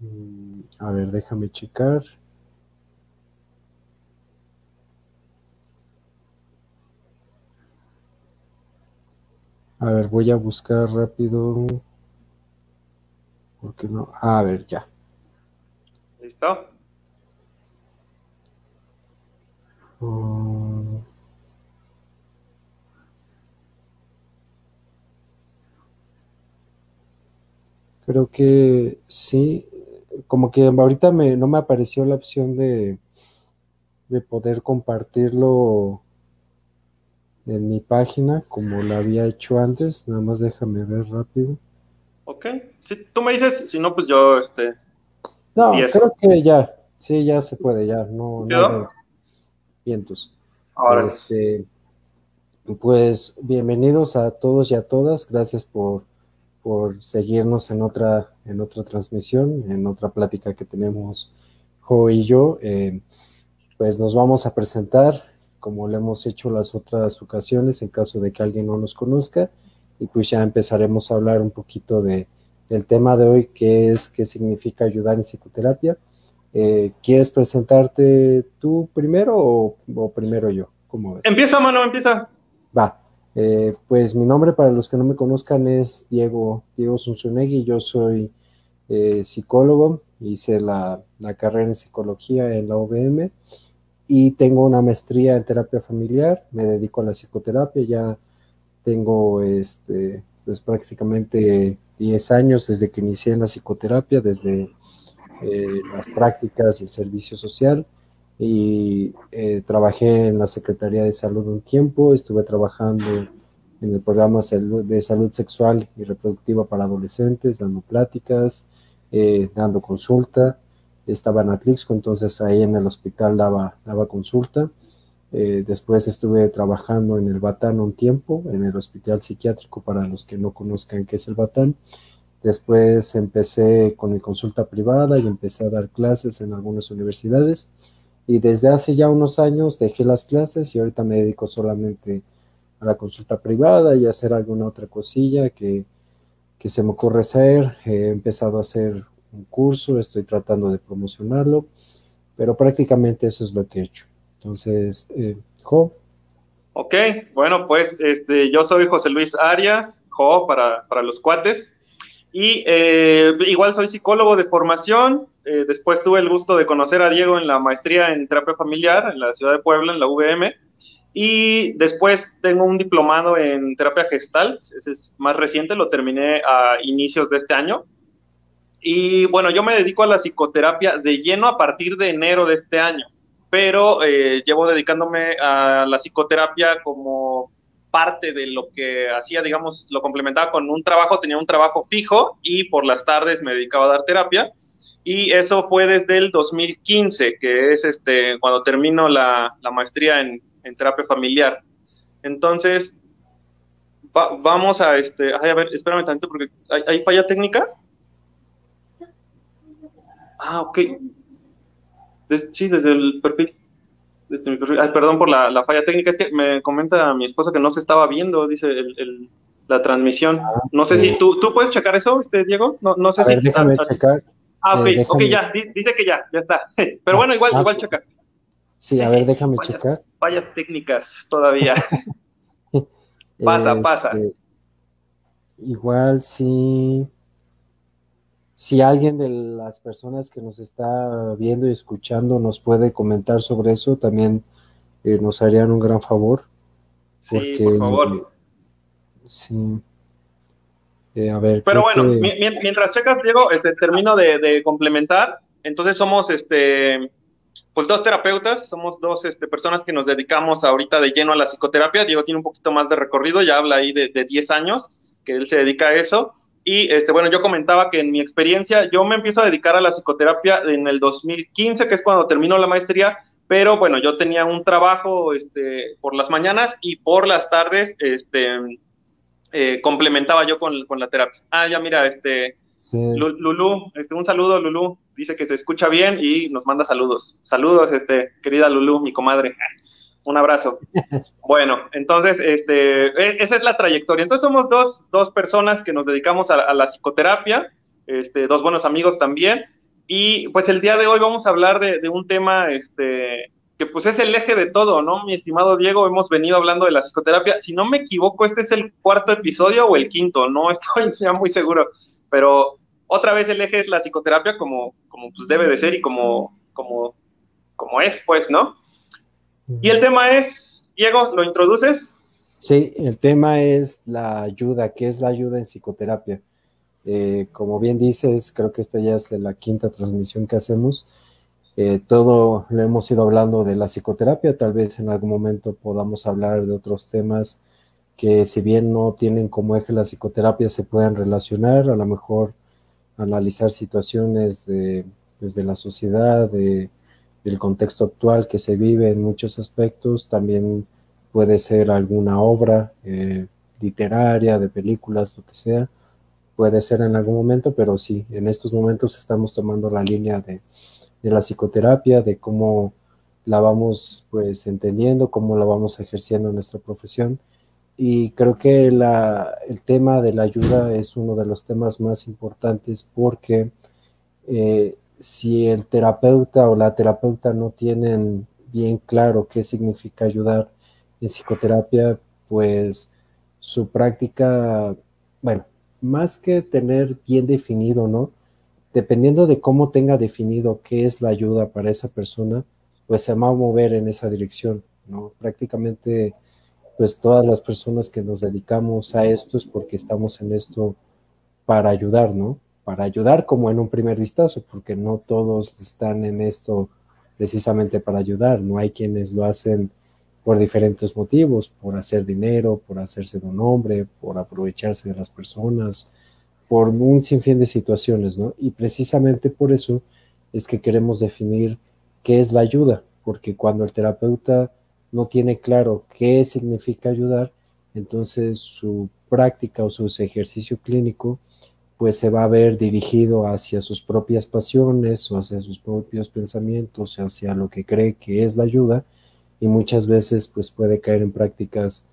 Mm, a ver, déjame checar. A ver, voy a buscar rápido. ¿Por qué no? A ver, ya. ¿Listo? Mm. Creo que sí, como que ahorita me, no me apareció la opción de, de poder compartirlo en mi página como lo había hecho antes. Nada más déjame ver rápido. Ok. Si tú me dices, si no, pues yo, este. No, creo que ya. Sí, ya se puede, ya. No, no vientos. Ahora. Este, pues bienvenidos a todos y a todas. Gracias por, por seguirnos en otra, en otra transmisión, en otra plática que tenemos Jo y yo. Eh, pues nos vamos a presentar como lo hemos hecho las otras ocasiones en caso de que alguien no nos conozca y pues ya empezaremos a hablar un poquito de, del tema de hoy que es qué significa ayudar en psicoterapia. Eh, ¿Quieres presentarte tú primero o, primero yo? ¿Cómo ves? Empieza, mano, empieza. Va. Eh, pues mi nombre, para los que no me conozcan, es Diego, Diego Zunzunegui. Yo soy eh, psicólogo, hice la, la, carrera en psicología en la UVM y tengo una maestría en terapia familiar, me dedico a la psicoterapia, ya tengo este, pues prácticamente 10 años desde que inicié en la psicoterapia, desde eh, las prácticas y el servicio social y eh, trabajé en la Secretaría de Salud un tiempo, estuve trabajando en el programa de salud sexual y reproductiva para adolescentes, dando pláticas, eh, dando consulta estaba en Atlixco, entonces ahí en el hospital daba, daba consulta. Eh, después estuve trabajando en el Batán un tiempo, en el hospital psiquiátrico para los que no conozcan qué es el Batán. Después empecé con mi consulta privada y empecé a dar clases en algunas universidades. Y desde hace ya unos años dejé las clases y ahorita me dedico solamente a la consulta privada y a hacer alguna otra cosilla que, que se me ocurre hacer. He empezado a hacer un curso, estoy tratando de promocionarlo, pero prácticamente eso es lo que he hecho. Entonces, eh, Jo. Ok, bueno, pues este, yo soy José Luis Arias, Jo para, los cuates, y eh, igual soy psicólogo de formación. Eh, después tuve el gusto de conocer a Diego en la maestría en terapia familiar en la ciudad de Puebla, en la UVM. Y después tengo un diplomado en terapia gestal, ese es más reciente, lo terminé a inicios de este año. Y bueno, yo me dedico a la psicoterapia de lleno a partir de enero de este año, pero eh, llevo dedicándome a la psicoterapia como parte de lo que hacía, digamos, lo complementaba con un trabajo, tenía un trabajo fijo y por las tardes me dedicaba a dar terapia. Y eso fue desde el 2015, que es este, cuando termino la, maestría en, terapia familiar. Entonces, vamos a este, a ver, espérame tanto porque hay, hay falla técnica. Ah, ok. sí, desde el perfil. Desde mi perfil. Ay, perdón por la, falla técnica. Es que me comenta mi esposa que no se estaba viendo, dice el, la transmisión. No sé si tú, tú puedes checar eso, este, Diego. No, no sé si. déjame checar. Ah, ok, eh, ok, ya. Dice que ya, ya está. Pero bueno, igual, ah, igual checa. Sí, a ver, déjame checar. Fallas técnicas todavía. pasa, pasa. Este, igual sí si alguien de las personas que nos está viendo y escuchando nos puede comentar sobre eso, también eh, nos harían un gran favor. Sí, por favor. Sí. Eh, a ver. Pero bueno, mientras checas, Diego, este, termino de, complementar. Entonces somos este, pues dos terapeutas, somos dos este, personas que nos dedicamos ahorita de lleno a la psicoterapia. Diego tiene un poquito más de recorrido, ya habla ahí de, de 10 años que él se dedica a eso. Y este, bueno, yo comentaba que en mi experiencia, yo me empiezo a dedicar a la psicoterapia en el 2015, que es cuando termino la maestría, pero bueno, yo tenía un trabajo este, por las mañanas y por las tardes este, eh, complementaba yo con, con, la terapia. Ah, ya mira, este, Lulú, este, un saludo, Lulú, dice que se escucha bien y nos manda saludos. Saludos, este, querida Lulú, mi comadre. Un abrazo. Bueno, entonces, este, e, esa es la trayectoria. Entonces somos dos, dos personas que nos dedicamos a, la psicoterapia, este, dos buenos amigos también. Y pues el día de hoy vamos a hablar de, un tema este, que pues es el eje de todo, ¿no? Mi estimado Diego, hemos venido hablando de la psicoterapia. Si no me equivoco, este es el cuarto episodio o el quinto, no estoy ya muy seguro, pero otra vez el eje es la psicoterapia como, como pues debe de ser y como, como, como es, pues, ¿no? Y el tema es, Diego, ¿lo introduces? Sí, el tema es la ayuda, ¿qué es la ayuda en psicoterapia? Eh, como bien dices, creo que esta ya es la quinta transmisión que hacemos. Eh, todo lo hemos ido hablando de la psicoterapia, tal vez en algún momento podamos hablar de otros temas que si bien no tienen como eje la psicoterapia, se puedan relacionar, a lo mejor analizar situaciones de, pues, la sociedad, de, del contexto actual que se vive en muchos aspectos, también puede ser alguna obra eh, literaria, de películas, lo que sea, puede ser en algún momento, pero sí, en estos momentos estamos tomando la línea de, la psicoterapia, de cómo la vamos pues entendiendo, cómo la vamos ejerciendo en nuestra profesión. Y creo que la, el tema de la ayuda es uno de los temas más importantes porque eh, si el terapeuta o la terapeuta no tienen bien claro qué significa ayudar en psicoterapia, pues su práctica, bueno, más que tener bien definido, ¿no? Dependiendo de cómo tenga definido qué es la ayuda para esa persona, pues se va a mover en esa dirección, ¿no? Prácticamente, pues todas las personas que nos dedicamos a esto es porque estamos en esto para ayudar, ¿no? Para ayudar como en un primer vistazo, porque no todos están en esto precisamente para ayudar, no hay quienes lo hacen por diferentes motivos, por hacer dinero, por hacerse de un hombre, por aprovecharse de las personas, por un sinfín de situaciones, ¿no? Y precisamente por eso es que queremos definir qué es la ayuda, porque cuando el terapeuta no tiene claro qué significa ayudar, entonces su práctica o su ejercicio clínico pues se va a ver dirigido hacia sus propias pasiones o hacia sus propios pensamientos, hacia lo que cree que es la ayuda, y muchas veces pues puede caer en prácticas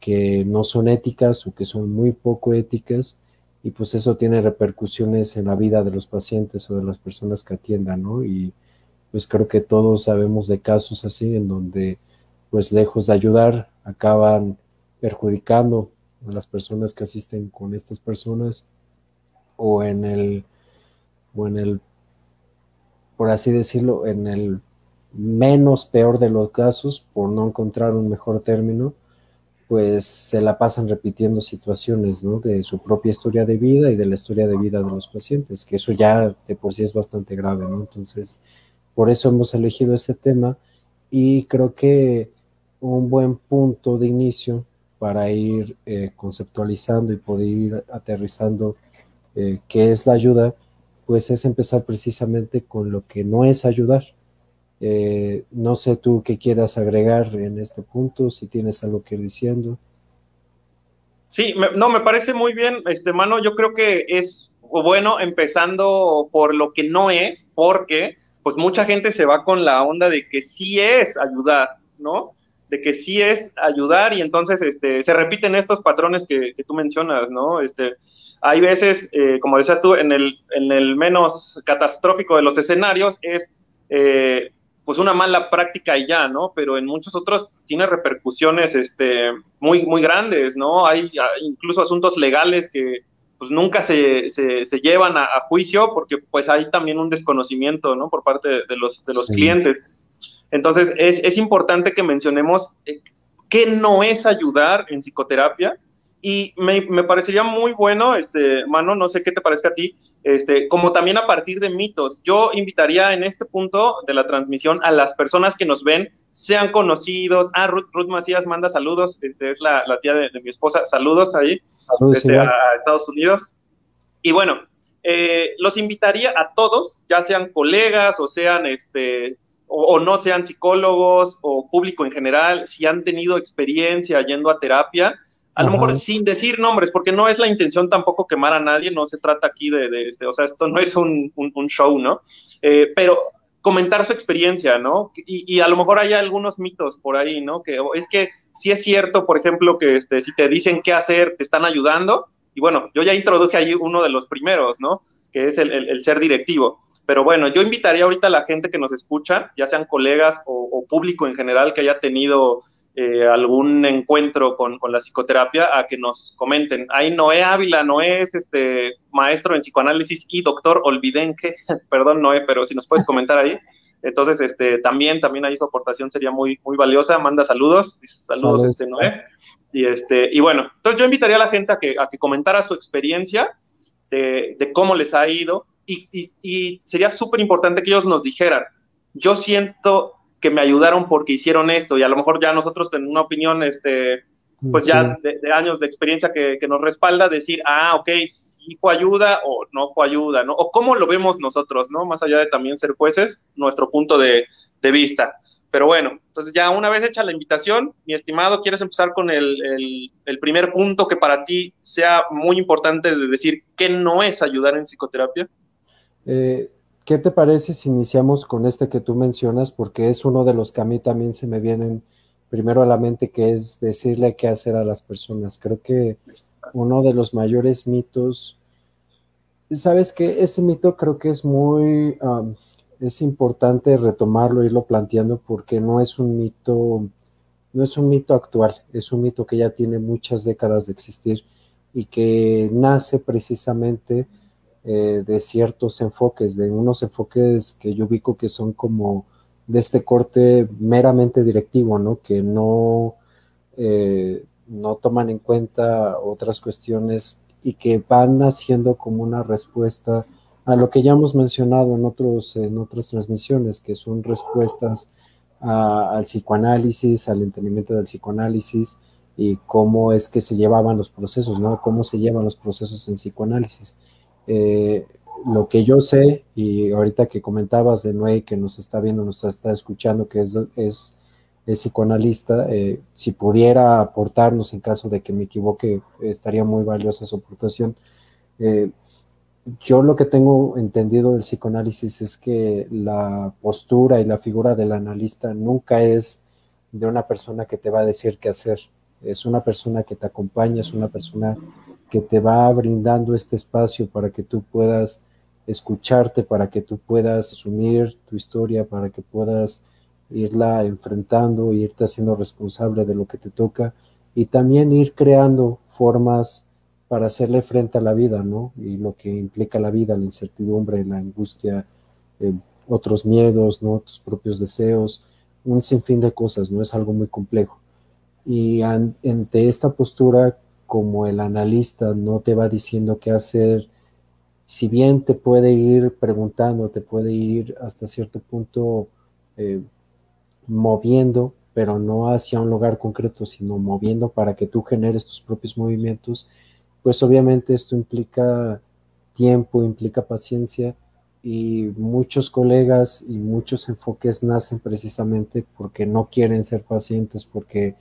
que no son éticas o que son muy poco éticas y pues eso tiene repercusiones en la vida de los pacientes o de las personas que atiendan, ¿no? Y pues creo que todos sabemos de casos así en donde pues lejos de ayudar acaban perjudicando a las personas que asisten con estas personas o en el o en el por así decirlo en el menos peor de los casos, por no encontrar un mejor término, pues se la pasan repitiendo situaciones de su propia historia de vida y de la historia de vida de los pacientes, que eso ya de por sí es bastante grave, ¿no? Entonces, por eso hemos elegido ese tema y creo que un buen punto de inicio para ir eh, conceptualizando y poder ir aterrizando eh, qué es la ayuda, pues es empezar precisamente con lo que no es ayudar, eh, no sé tú qué quieras agregar en este punto, si tienes algo que ir diciendo. Sí, no, me parece muy bien, este mano. Yo creo que es bueno empezando por lo que no es, porque pues mucha gente se va con la onda de que sí es ayudar, ¿no? De que sí es ayudar y entonces este, se repiten estos patrones que, tú mencionas, ¿no? Este, hay veces, eh, como decías tú, en el, en el menos catastrófico de los escenarios es eh, pues una mala práctica y ya, ¿no? Pero en muchos otros tiene repercusiones este, muy, muy grandes, ¿no? Hay incluso asuntos legales que pues nunca se, se, llevan a, juicio porque pues hay también un desconocimiento, ¿no? Por parte de, los, de los clientes. Entonces es, es importante que mencionemos eh, qué no es ayudar en psicoterapia y me, me, parecería muy bueno, este, Mano, no sé qué te parezca a ti, este, como también a partir de mitos. Yo invitaría en este punto de la transmisión a las personas que nos ven, sean conocidos. Ah, Ruth, Ruth Macías manda saludos, este, es la, la tía de, mi esposa. Saludos ahí este, a Estados Unidos. Y bueno, eh, los invitaría a todos, ya sean colegas o sean, este, o, o no sean psicólogos o público en general, si han tenido experiencia yendo a terapia a lo mejor sin decir nombres, porque no es la intención tampoco quemar a nadie, no se trata aquí de, de este, o sea, esto no es un, un, show, ¿no? Eh, pero comentar su experiencia, ¿no? Y, y, a lo mejor hay algunos mitos por ahí, ¿no? Que es que si es cierto, por ejemplo, que este, si te dicen qué hacer, te están ayudando. Y bueno, yo ya introduje ahí uno de los primeros, ¿no? Que es el, el, ser directivo. Pero bueno, yo invitaría ahorita a la gente que nos escucha, ya sean colegas o, público en general que haya tenido eh, algún encuentro con, la psicoterapia, a que nos comenten. Ahí Noé Ávila, Noé es este maestro en psicoanálisis y doctor Olvidenque, perdón Noé, pero si nos puedes comentar ahí. Entonces, este, también, también ahí su aportación sería muy, muy valiosa. Manda saludos, saludos, este, Noé. Y, este, y bueno, entonces yo invitaría a la gente a que, a que comentara su experiencia de, de cómo les ha ido y, y, y sería súper importante que ellos nos dijeran, yo siento que me ayudaron porque hicieron esto y a lo mejor ya nosotros tenemos una opinión, este, pues ya de, años de experiencia que, que, nos respalda decir, ah, ok, sí fue ayuda o no fue ayuda, ¿no? O cómo lo vemos nosotros, ¿no? Más allá de también ser jueces, nuestro punto de, de vista. Pero bueno, entonces ya una vez hecha la invitación, mi estimado, ¿quieres empezar con el, el, primer punto que para ti sea muy importante de decir qué no es ayudar en psicoterapia? Eh, ¿Qué te parece si iniciamos con este que tú mencionas? Porque es uno de los que a mí también se me vienen primero a la mente, que es decirle qué hacer a las personas. Creo que uno de los mayores mitos, ¿sabes qué? Ese mito creo que es muy es importante retomarlo, irlo planteando, porque no es un mito, no es un mito actual, es un mito que ya tiene muchas décadas de existir y que nace precisamente eh, de ciertos enfoques, de unos enfoques que yo ubico que son como de este corte meramente directivo, ¿no? Que no, eh, no toman en cuenta otras cuestiones y que van haciendo como una respuesta a lo que ya hemos mencionado en, otros, en otras transmisiones, que son respuestas al psicoanálisis, al entendimiento del psicoanálisis y cómo es que se llevaban los procesos, ¿no? Cómo se llevan los procesos en psicoanálisis. Eh, lo que yo sé, y ahorita que comentabas de Noé, que nos está viendo, nos está escuchando, que es, es, psicoanalista, eh, si pudiera aportarnos en caso de que me equivoque, estaría muy valiosa su aportación. Eh, yo lo que tengo entendido del psicoanálisis es que la postura y la figura del analista nunca es de una persona que te va a decir qué hacer, es una persona que te acompaña, es una persona que te va brindando este espacio para que tú puedas escucharte, para que tú puedas asumir tu historia, para que puedas irla enfrentando, irte haciendo responsable de lo que te toca y también ir creando formas para hacerle frente a la vida, ¿no? Y lo que implica la vida, la incertidumbre, la angustia, eh, otros miedos, ¿no? Tus propios deseos, un sinfín de cosas, ¿no? Es algo muy complejo. Y ante esta postura, como el analista no te va diciendo qué hacer, si bien te puede ir preguntando, te puede ir hasta cierto punto eh, moviendo, pero no hacia un lugar concreto, sino moviendo para que tú generes tus propios movimientos, pues obviamente esto implica tiempo, implica paciencia y muchos colegas y muchos enfoques nacen precisamente porque no quieren ser pacientes, porque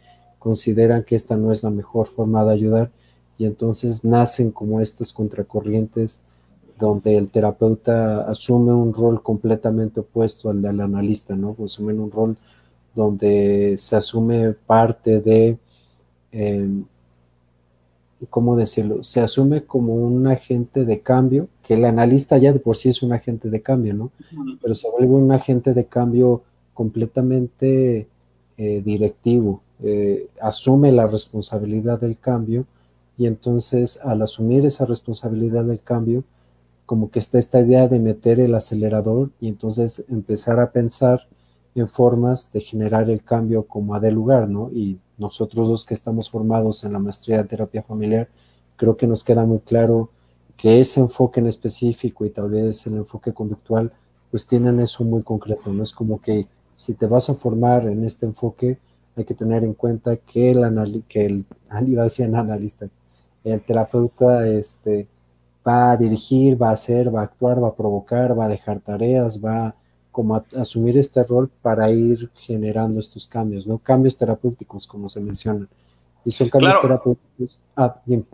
consideran que esta no es la mejor forma de ayudar y entonces nacen como estas contracorrientes donde el terapeuta asume un rol completamente opuesto al del analista, ¿no? Asume un rol donde se asume parte de eh, ¿cómo decirlo? Se asume como un agente de cambio, que el analista ya de por sí es un agente de cambio, ¿no? Pero se vuelve un agente de cambio completamente eh, directivo, eh, asume la responsabilidad del cambio y entonces al asumir esa responsabilidad del cambio, como que está esta idea de meter el acelerador y entonces empezar a pensar en formas de generar el cambio como a de lugar, ¿no? Y nosotros dos que estamos formados en la maestría de terapia familiar, creo que nos queda muy claro que ese enfoque en específico y tal vez el enfoque conductual, pues tienen eso muy concreto, ¿no? Es como que si te vas a formar en este enfoque, hay que tener en cuenta que el, que el, analista, el terapeuta este, va a dirigir, va a hacer, va a actuar, va a provocar, va a dejar tareas, va a como asumir este rol para ir generando estos cambios, ¿no? Cambios terapéuticos, como se mencionan. Y son cambios terapéuticos. Ah, bien.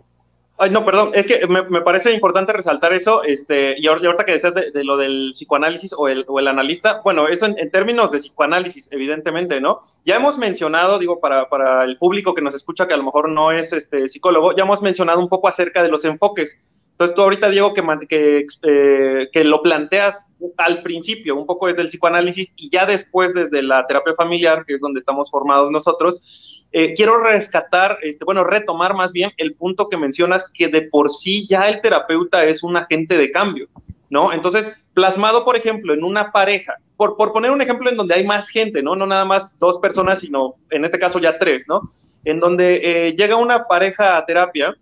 Ay, no, perdón, es que me, parece importante resaltar eso, este, y ahorita que decías de, lo del psicoanálisis o el, o el analista, bueno, eso en, términos de psicoanálisis, evidentemente, ¿no? Ya hemos mencionado, digo, para, para el público que nos escucha, que a lo mejor no es este psicólogo, ya hemos mencionado un poco acerca de los enfoques, Entonces tú ahorita, Diego, que, eh, que, lo planteas al principio, un poco desde el psicoanálisis y ya después desde la terapia familiar, que es donde estamos formados nosotros, eh, quiero rescatar, este, bueno, retomar más bien el punto que mencionas, que de por sí ya el terapeuta es un agente de cambio, ¿no? Entonces, plasmado, por ejemplo, en una pareja, por, por poner un ejemplo en donde hay más gente, ¿no? No nada más dos personas, sino en este caso ya tres, ¿no? En donde eh, llega una pareja a terapia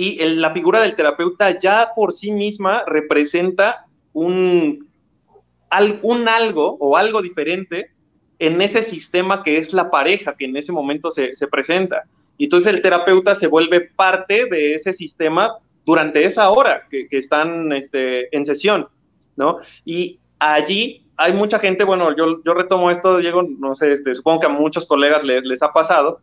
y la figura del terapeuta ya por sí misma representa un, algo o algo diferente en ese sistema que es la pareja que en ese momento se, presenta. Y entonces el terapeuta se vuelve parte de ese sistema durante esa hora que, están este, en sesión, ¿no? Y allí hay mucha gente, bueno, yo, yo retomo esto, Diego, no sé, este, supongo que a muchos colegas les, les ha pasado,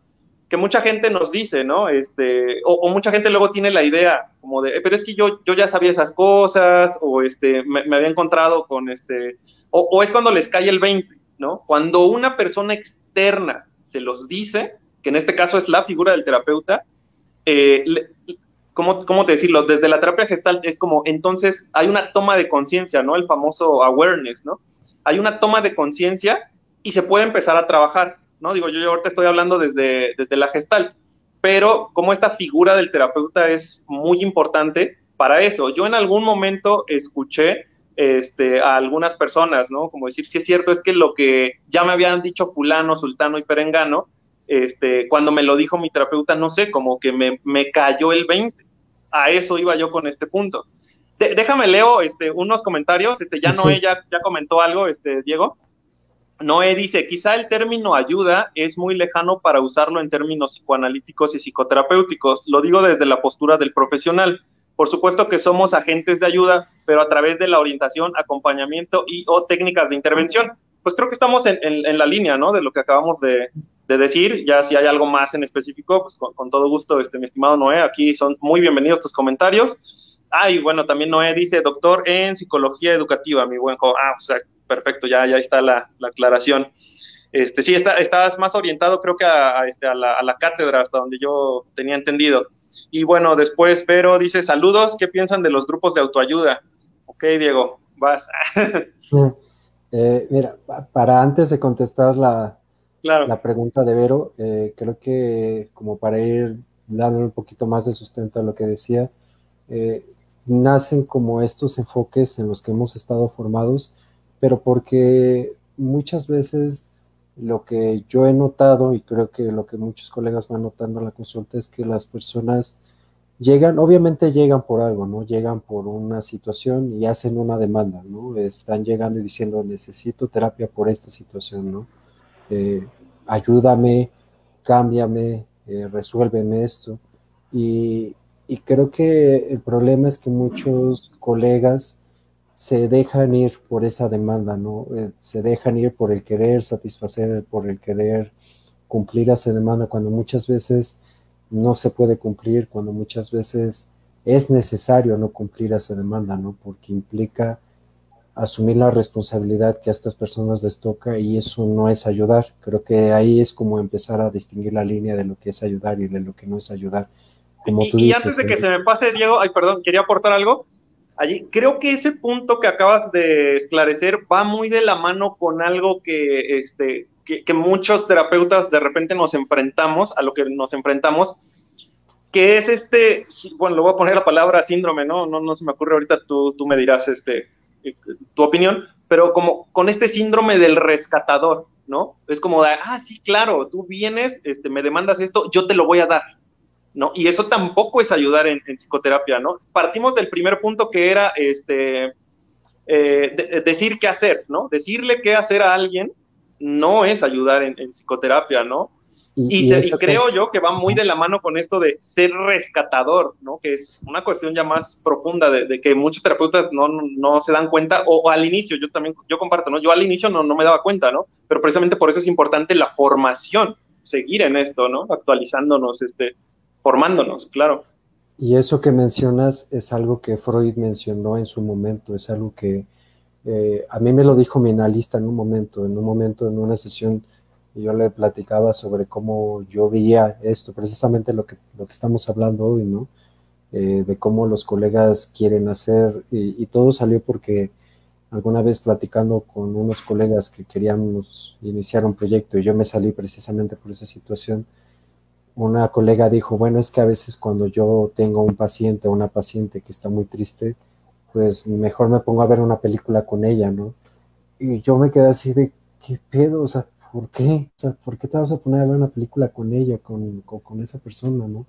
que mucha gente nos dice, ¿no? Este, o, mucha gente luego tiene la idea como de, pero es que yo, yo ya sabía esas cosas, o este, me, había encontrado con este, o, es cuando les cae el 20, ¿no? Cuando una persona externa se los dice, que en este caso es la figura del terapeuta, eh, ¿cómo, ¿cómo, decirlo? Desde la terapia gestal es como, entonces hay una toma de conciencia, ¿no? El famoso awareness, ¿no? Hay una toma de conciencia y se puede empezar a trabajar ¿no? Digo, yo ahorita estoy hablando desde, desde la gestal, pero como esta figura del terapeuta es muy importante para eso. Yo en algún momento escuché este, a algunas personas, ¿no? Como decir, si es cierto, es que lo que ya me habían dicho fulano, sultano y perengano, este, cuando me lo dijo mi terapeuta, no sé, como que me, me cayó el 20. A eso iba yo con este punto. déjame leo este, unos comentarios, este, ya no ella ya comentó algo, este, Diego. Noé dice, quizá el término ayuda es muy lejano para usarlo en términos psicoanalíticos y psicoterapéuticos. Lo digo desde la postura del profesional. Por supuesto que somos agentes de ayuda, pero a través de la orientación, acompañamiento y o técnicas de intervención. Pues creo que estamos en, la línea, ¿no? De lo que acabamos de, decir. Ya si hay algo más en específico, pues con, todo gusto, este, mi estimado Noé, aquí son muy bienvenidos tus comentarios. Ah, y bueno, también Noé dice, doctor en psicología educativa, mi buen joven. Ah, o sea, perfecto, ya, ya está la, aclaración. Este, sí, está, estás más orientado creo que a, este, a, la, cátedra, hasta donde yo tenía entendido. Y bueno, después Vero dice, saludos, ¿qué piensan de los grupos de autoayuda? Ok, Diego, vas. Eh, mira, para antes de contestar la, la pregunta de Vero, eh, creo que como para ir dando un poquito más de sustento a lo que decía, eh, nacen como estos enfoques en los que hemos estado formados pero porque muchas veces lo que yo he notado y creo que lo que muchos colegas van notando en la consulta es que las personas llegan, obviamente llegan por algo, ¿no? Llegan por una situación y hacen una demanda, ¿no? Están llegando y diciendo, necesito terapia por esta situación, ¿no? Eh, ayúdame, cámbiame, eh, resuélveme esto. Y, y creo que el problema es que muchos colegas se dejan ir por esa demanda, ¿no? Eh, se dejan ir por el querer satisfacer, por el querer cumplir esa demanda, cuando muchas veces no se puede cumplir, cuando muchas veces es necesario no cumplir esa demanda, ¿no? Porque implica asumir la responsabilidad que a estas personas les toca y eso no es ayudar. Creo que ahí es como empezar a distinguir la línea de lo que es ayudar y de lo que no es ayudar. Como y, antes de que se me pase, Diego, ay, perdón, quería aportar algo allí. Creo que ese punto que acabas de esclarecer va muy de la mano con algo que, este, que, muchos terapeutas de repente nos enfrentamos, a lo que nos enfrentamos, que es este, bueno, le voy a poner la palabra síndrome, ¿no? No, no se me ocurre ahorita, tú, tú me dirás este, eh, tu opinión, pero como con este síndrome del rescatador, ¿no? Es como de, ah, sí, claro, tú vienes, este, me demandas esto, yo te lo voy a dar, ¿no? Y eso tampoco es ayudar en, psicoterapia, ¿no? Partimos del primer punto que era este, eh, decir qué hacer, ¿no? Decirle qué hacer a alguien no es ayudar en, psicoterapia, ¿no? Y, creo yo que va muy de la mano con esto de ser rescatador, ¿no? Que es una cuestión ya más profunda de, que muchos terapeutas no, no, se dan cuenta, o, al inicio, yo también, yo comparto, ¿no? Yo al inicio no, no me daba cuenta, ¿no? Pero precisamente por eso es importante la formación, seguir en esto, ¿no? Actualizándonos, este, formándonos, claro. Y eso que mencionas es algo que Freud mencionó en su momento, es algo que eh, a mí me lo dijo mi analista en un momento, en un momento, en una sesión, yo le platicaba sobre cómo yo veía esto, precisamente lo que, lo que estamos hablando hoy, ¿no? eh, de cómo los colegas quieren hacer, y, todo salió porque alguna vez platicando con unos colegas que queríamos iniciar un proyecto y yo me salí precisamente por esa situación, una colega dijo, bueno, es que a veces cuando yo tengo un paciente o una paciente que está muy triste, pues mejor me pongo a ver una película con ella, ¿no? Y yo me quedé así de, ¿qué pedo? O sea, ¿por qué? O sea, ¿por qué te vas a poner a ver una película con ella, con, con, esa persona, ¿no?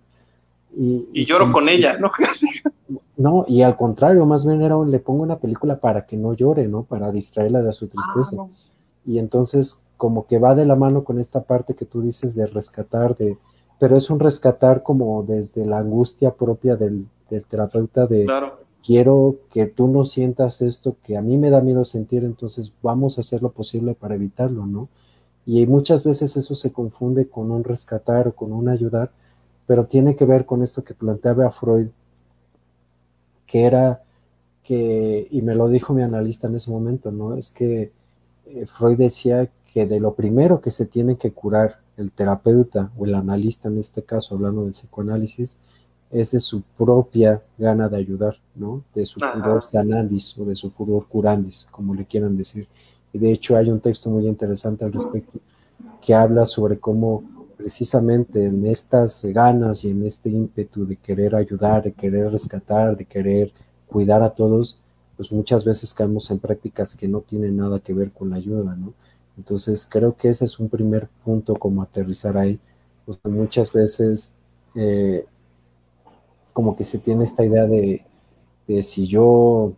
Y, lloro con ella, ¿no? no, y al contrario, más bien era, le pongo una película para que no llore, ¿no? Para distraerla de su tristeza. Ah, y entonces, como que va de la mano con esta parte que tú dices de rescatar, de, pero es un rescatar como desde la angustia propia del, del terapeuta de, claro quiero que tú no sientas esto que a mí me da miedo sentir, entonces vamos a hacer lo posible para evitarlo, ¿no? Y muchas veces eso se confunde con un rescatar o con un ayudar, pero tiene que ver con esto que planteaba Freud, que era que, y me lo dijo mi analista en ese momento, ¿no? Es que eh, Freud decía que de lo primero que se tiene que curar el terapeuta o el analista en este caso, hablando del psicoanálisis, es de su propia gana de ayudar, ¿no? De su furor sanandis o de su furor curandis, como le quieran decir. Y de hecho hay un texto muy interesante al respecto que habla sobre cómo precisamente en estas ganas y en este ímpetu de querer ayudar, de querer rescatar, de querer cuidar a todos, pues muchas veces caemos en prácticas que no tienen nada que ver con la ayuda, ¿no? Entonces creo que ese es un primer punto como aterrizar ahí, pues muchas veces eh, como que se tiene esta idea de, si yo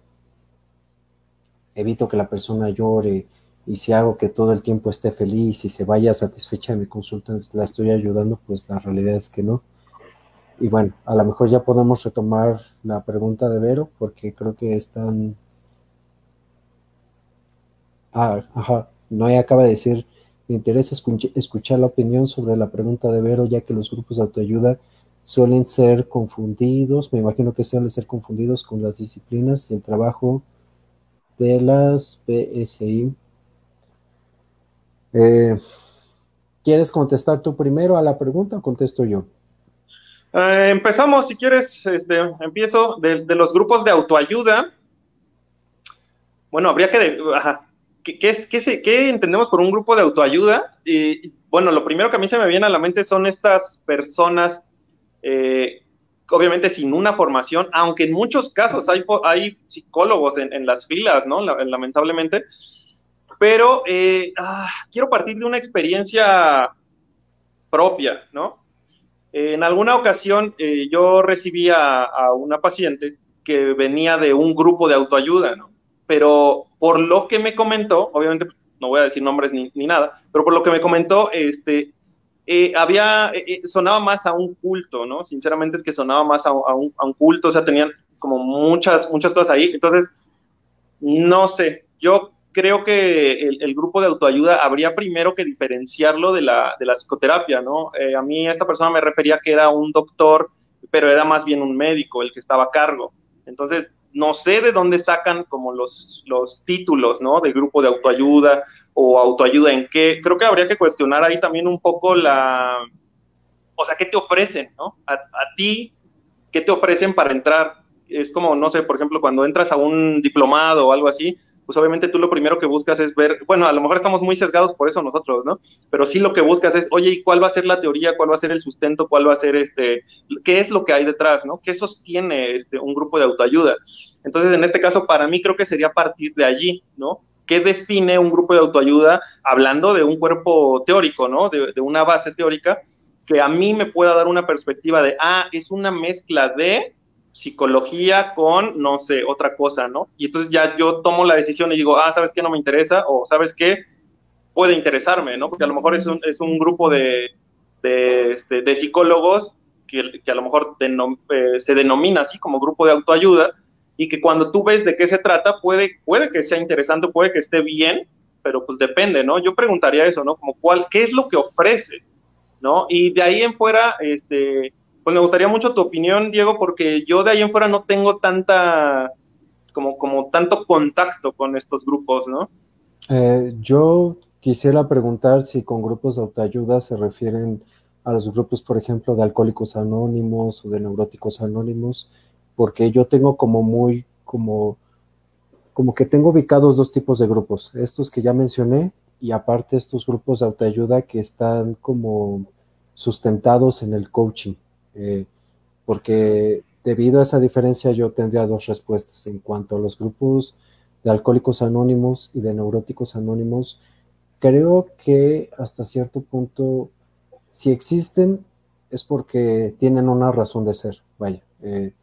evito que la persona llore y si hago que todo el tiempo esté feliz y se vaya satisfecha de mi consulta, la estoy ayudando, pues la realidad es que no. Y bueno, a lo mejor ya podemos retomar la pregunta de Vero, porque creo que están... Ah, ajá, Noé acaba de decir, me interesa escuchar la opinión sobre la pregunta de Vero, ya que los grupos de autoayuda suelen ser confundidos, me imagino que suelen ser confundidos con las disciplinas y el trabajo de las PSI. Eh, ¿Quieres contestar tú primero a la pregunta o contesto yo? Eh, empezamos, si quieres, este, empiezo de, los grupos de autoayuda. Bueno, habría que... ¿qué, qué, entendemos por un grupo de autoayuda? Y, bueno, lo primero que a mí se me viene a la mente son estas personas eh, obviamente sin una formación, aunque en muchos casos hay, hay psicólogos en, las filas, ¿no? lamentablemente. Pero eh, ah, quiero partir de una experiencia propia, ¿no? en alguna ocasión eh, yo recibí a, una paciente que venía de un grupo de autoayuda, ¿no? Pero por lo que me comentó, obviamente no voy a decir nombres ni, ni nada, pero por lo que me comentó, este, eh, había, eh, eh, sonaba más a un culto, ¿no? Sinceramente es que sonaba más a, un, culto, o sea, tenían como muchas, muchas cosas ahí. Entonces, no sé, yo creo que el, grupo de autoayuda habría primero que diferenciarlo de la, de la psicoterapia, ¿no? a mí esta persona me refería que era un doctor, pero era más bien un médico el que estaba a cargo. Entonces, no sé de dónde sacan como los, los títulos, ¿no? De grupo de autoayuda o autoayuda en qué. Creo que habría que cuestionar ahí también un poco la, o sea, ¿qué te ofrecen, ¿no? A, a ti, ¿qué te ofrecen para entrar? Es como, no sé, por ejemplo, cuando entras a un diplomado o algo así, pues obviamente tú lo primero que buscas es ver, bueno, a lo mejor estamos muy sesgados por eso nosotros, ¿no? Pero sí lo que buscas es, oye, ¿y cuál va a ser la teoría? ¿Cuál va a ser el sustento? ¿Cuál va a ser este, qué es lo que hay detrás, ¿no? ¿Qué sostiene este, un grupo de autoayuda? Entonces, en este caso, para mí creo que sería partir de allí, ¿no? ¿Qué define un grupo de autoayuda hablando de un cuerpo teórico, ¿no? De, de una base teórica que a mí me pueda dar una perspectiva de, ah, es una mezcla de psicología con, no sé, otra cosa, ¿no? Y entonces ya yo tomo la decisión y digo, ah, ¿sabes qué no me interesa? O ¿sabes qué? Puede interesarme, ¿no? Porque a lo mejor es un, es un grupo de, de, este, de psicólogos que, que, a lo mejor eh, se denomina así como grupo de autoayuda y que cuando tú ves de qué se trata, puede, puede que sea interesante, puede que esté bien, pero pues depende, ¿no? Yo preguntaría eso, ¿no? Como cuál, ¿qué es lo que ofrece? ¿No? Y de ahí en fuera, este, pues me gustaría mucho tu opinión, Diego, porque yo de ahí en fuera no tengo tanta, como, como tanto contacto con estos grupos, ¿no? Eh, yo quisiera preguntar si con grupos de autoayuda se refieren a los grupos, por ejemplo, de alcohólicos anónimos o de neuróticos anónimos, porque yo tengo como muy, como, como que tengo ubicados dos tipos de grupos, estos que ya mencioné y aparte estos grupos de autoayuda que están como sustentados en el coaching, eh, porque debido a esa diferencia yo tendría dos respuestas en cuanto a los grupos de alcohólicos anónimos y de neuróticos anónimos. Creo que hasta cierto punto, si existen, es porque tienen una razón de ser. Vaya, eh,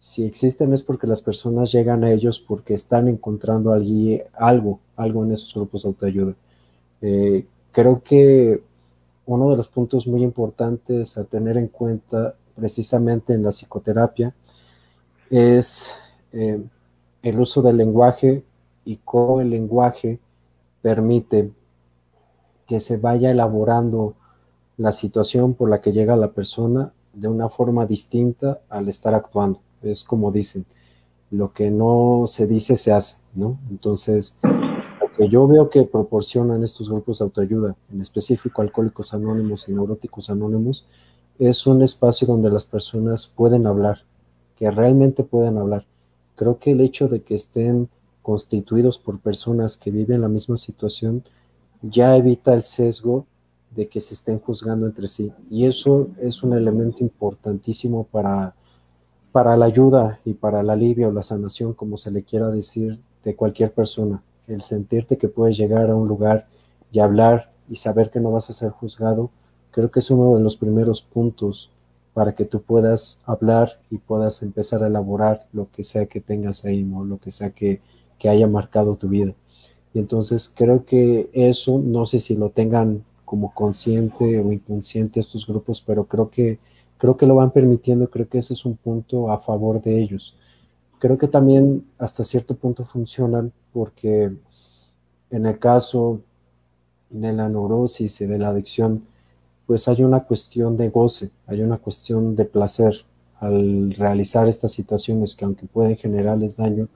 si existen es porque las personas llegan a ellos porque están encontrando allí algo, algo en esos grupos de autoayuda. Eh, creo que uno de los puntos muy importantes a tener en cuenta precisamente en la psicoterapia es eh, el uso del lenguaje y cómo el lenguaje permite que se vaya elaborando la situación por la que llega la persona de una forma distinta al estar actuando. Es como dicen, lo que no se dice se hace, ¿no? Entonces, que yo veo que proporcionan estos grupos de autoayuda, en específico Alcohólicos Anónimos y Neuróticos Anónimos, es un espacio donde las personas pueden hablar, que realmente pueden hablar. Creo que el hecho de que estén constituidos por personas que viven la misma situación ya evita el sesgo de que se estén juzgando entre sí. Y eso es un elemento importantísimo para, para la ayuda y para el alivio o la sanación, como se le quiera decir, de cualquier persona. El sentirte que puedes llegar a un lugar y hablar y saber que no vas a ser juzgado, creo que es uno de los primeros puntos para que tú puedas hablar y puedas empezar a elaborar lo que sea que tengas ahí, ¿no? Lo que sea que, haya marcado tu vida. Y entonces creo que eso, no sé si lo tengan como consciente o inconsciente estos grupos, pero creo que, creo que lo van permitiendo, creo que ese es un punto a favor de ellos. Creo que también hasta cierto punto funcionan porque en el caso de la neurosis y de la adicción, pues hay una cuestión de goce, hay una cuestión de placer al realizar estas situaciones que aunque pueden generarles daño,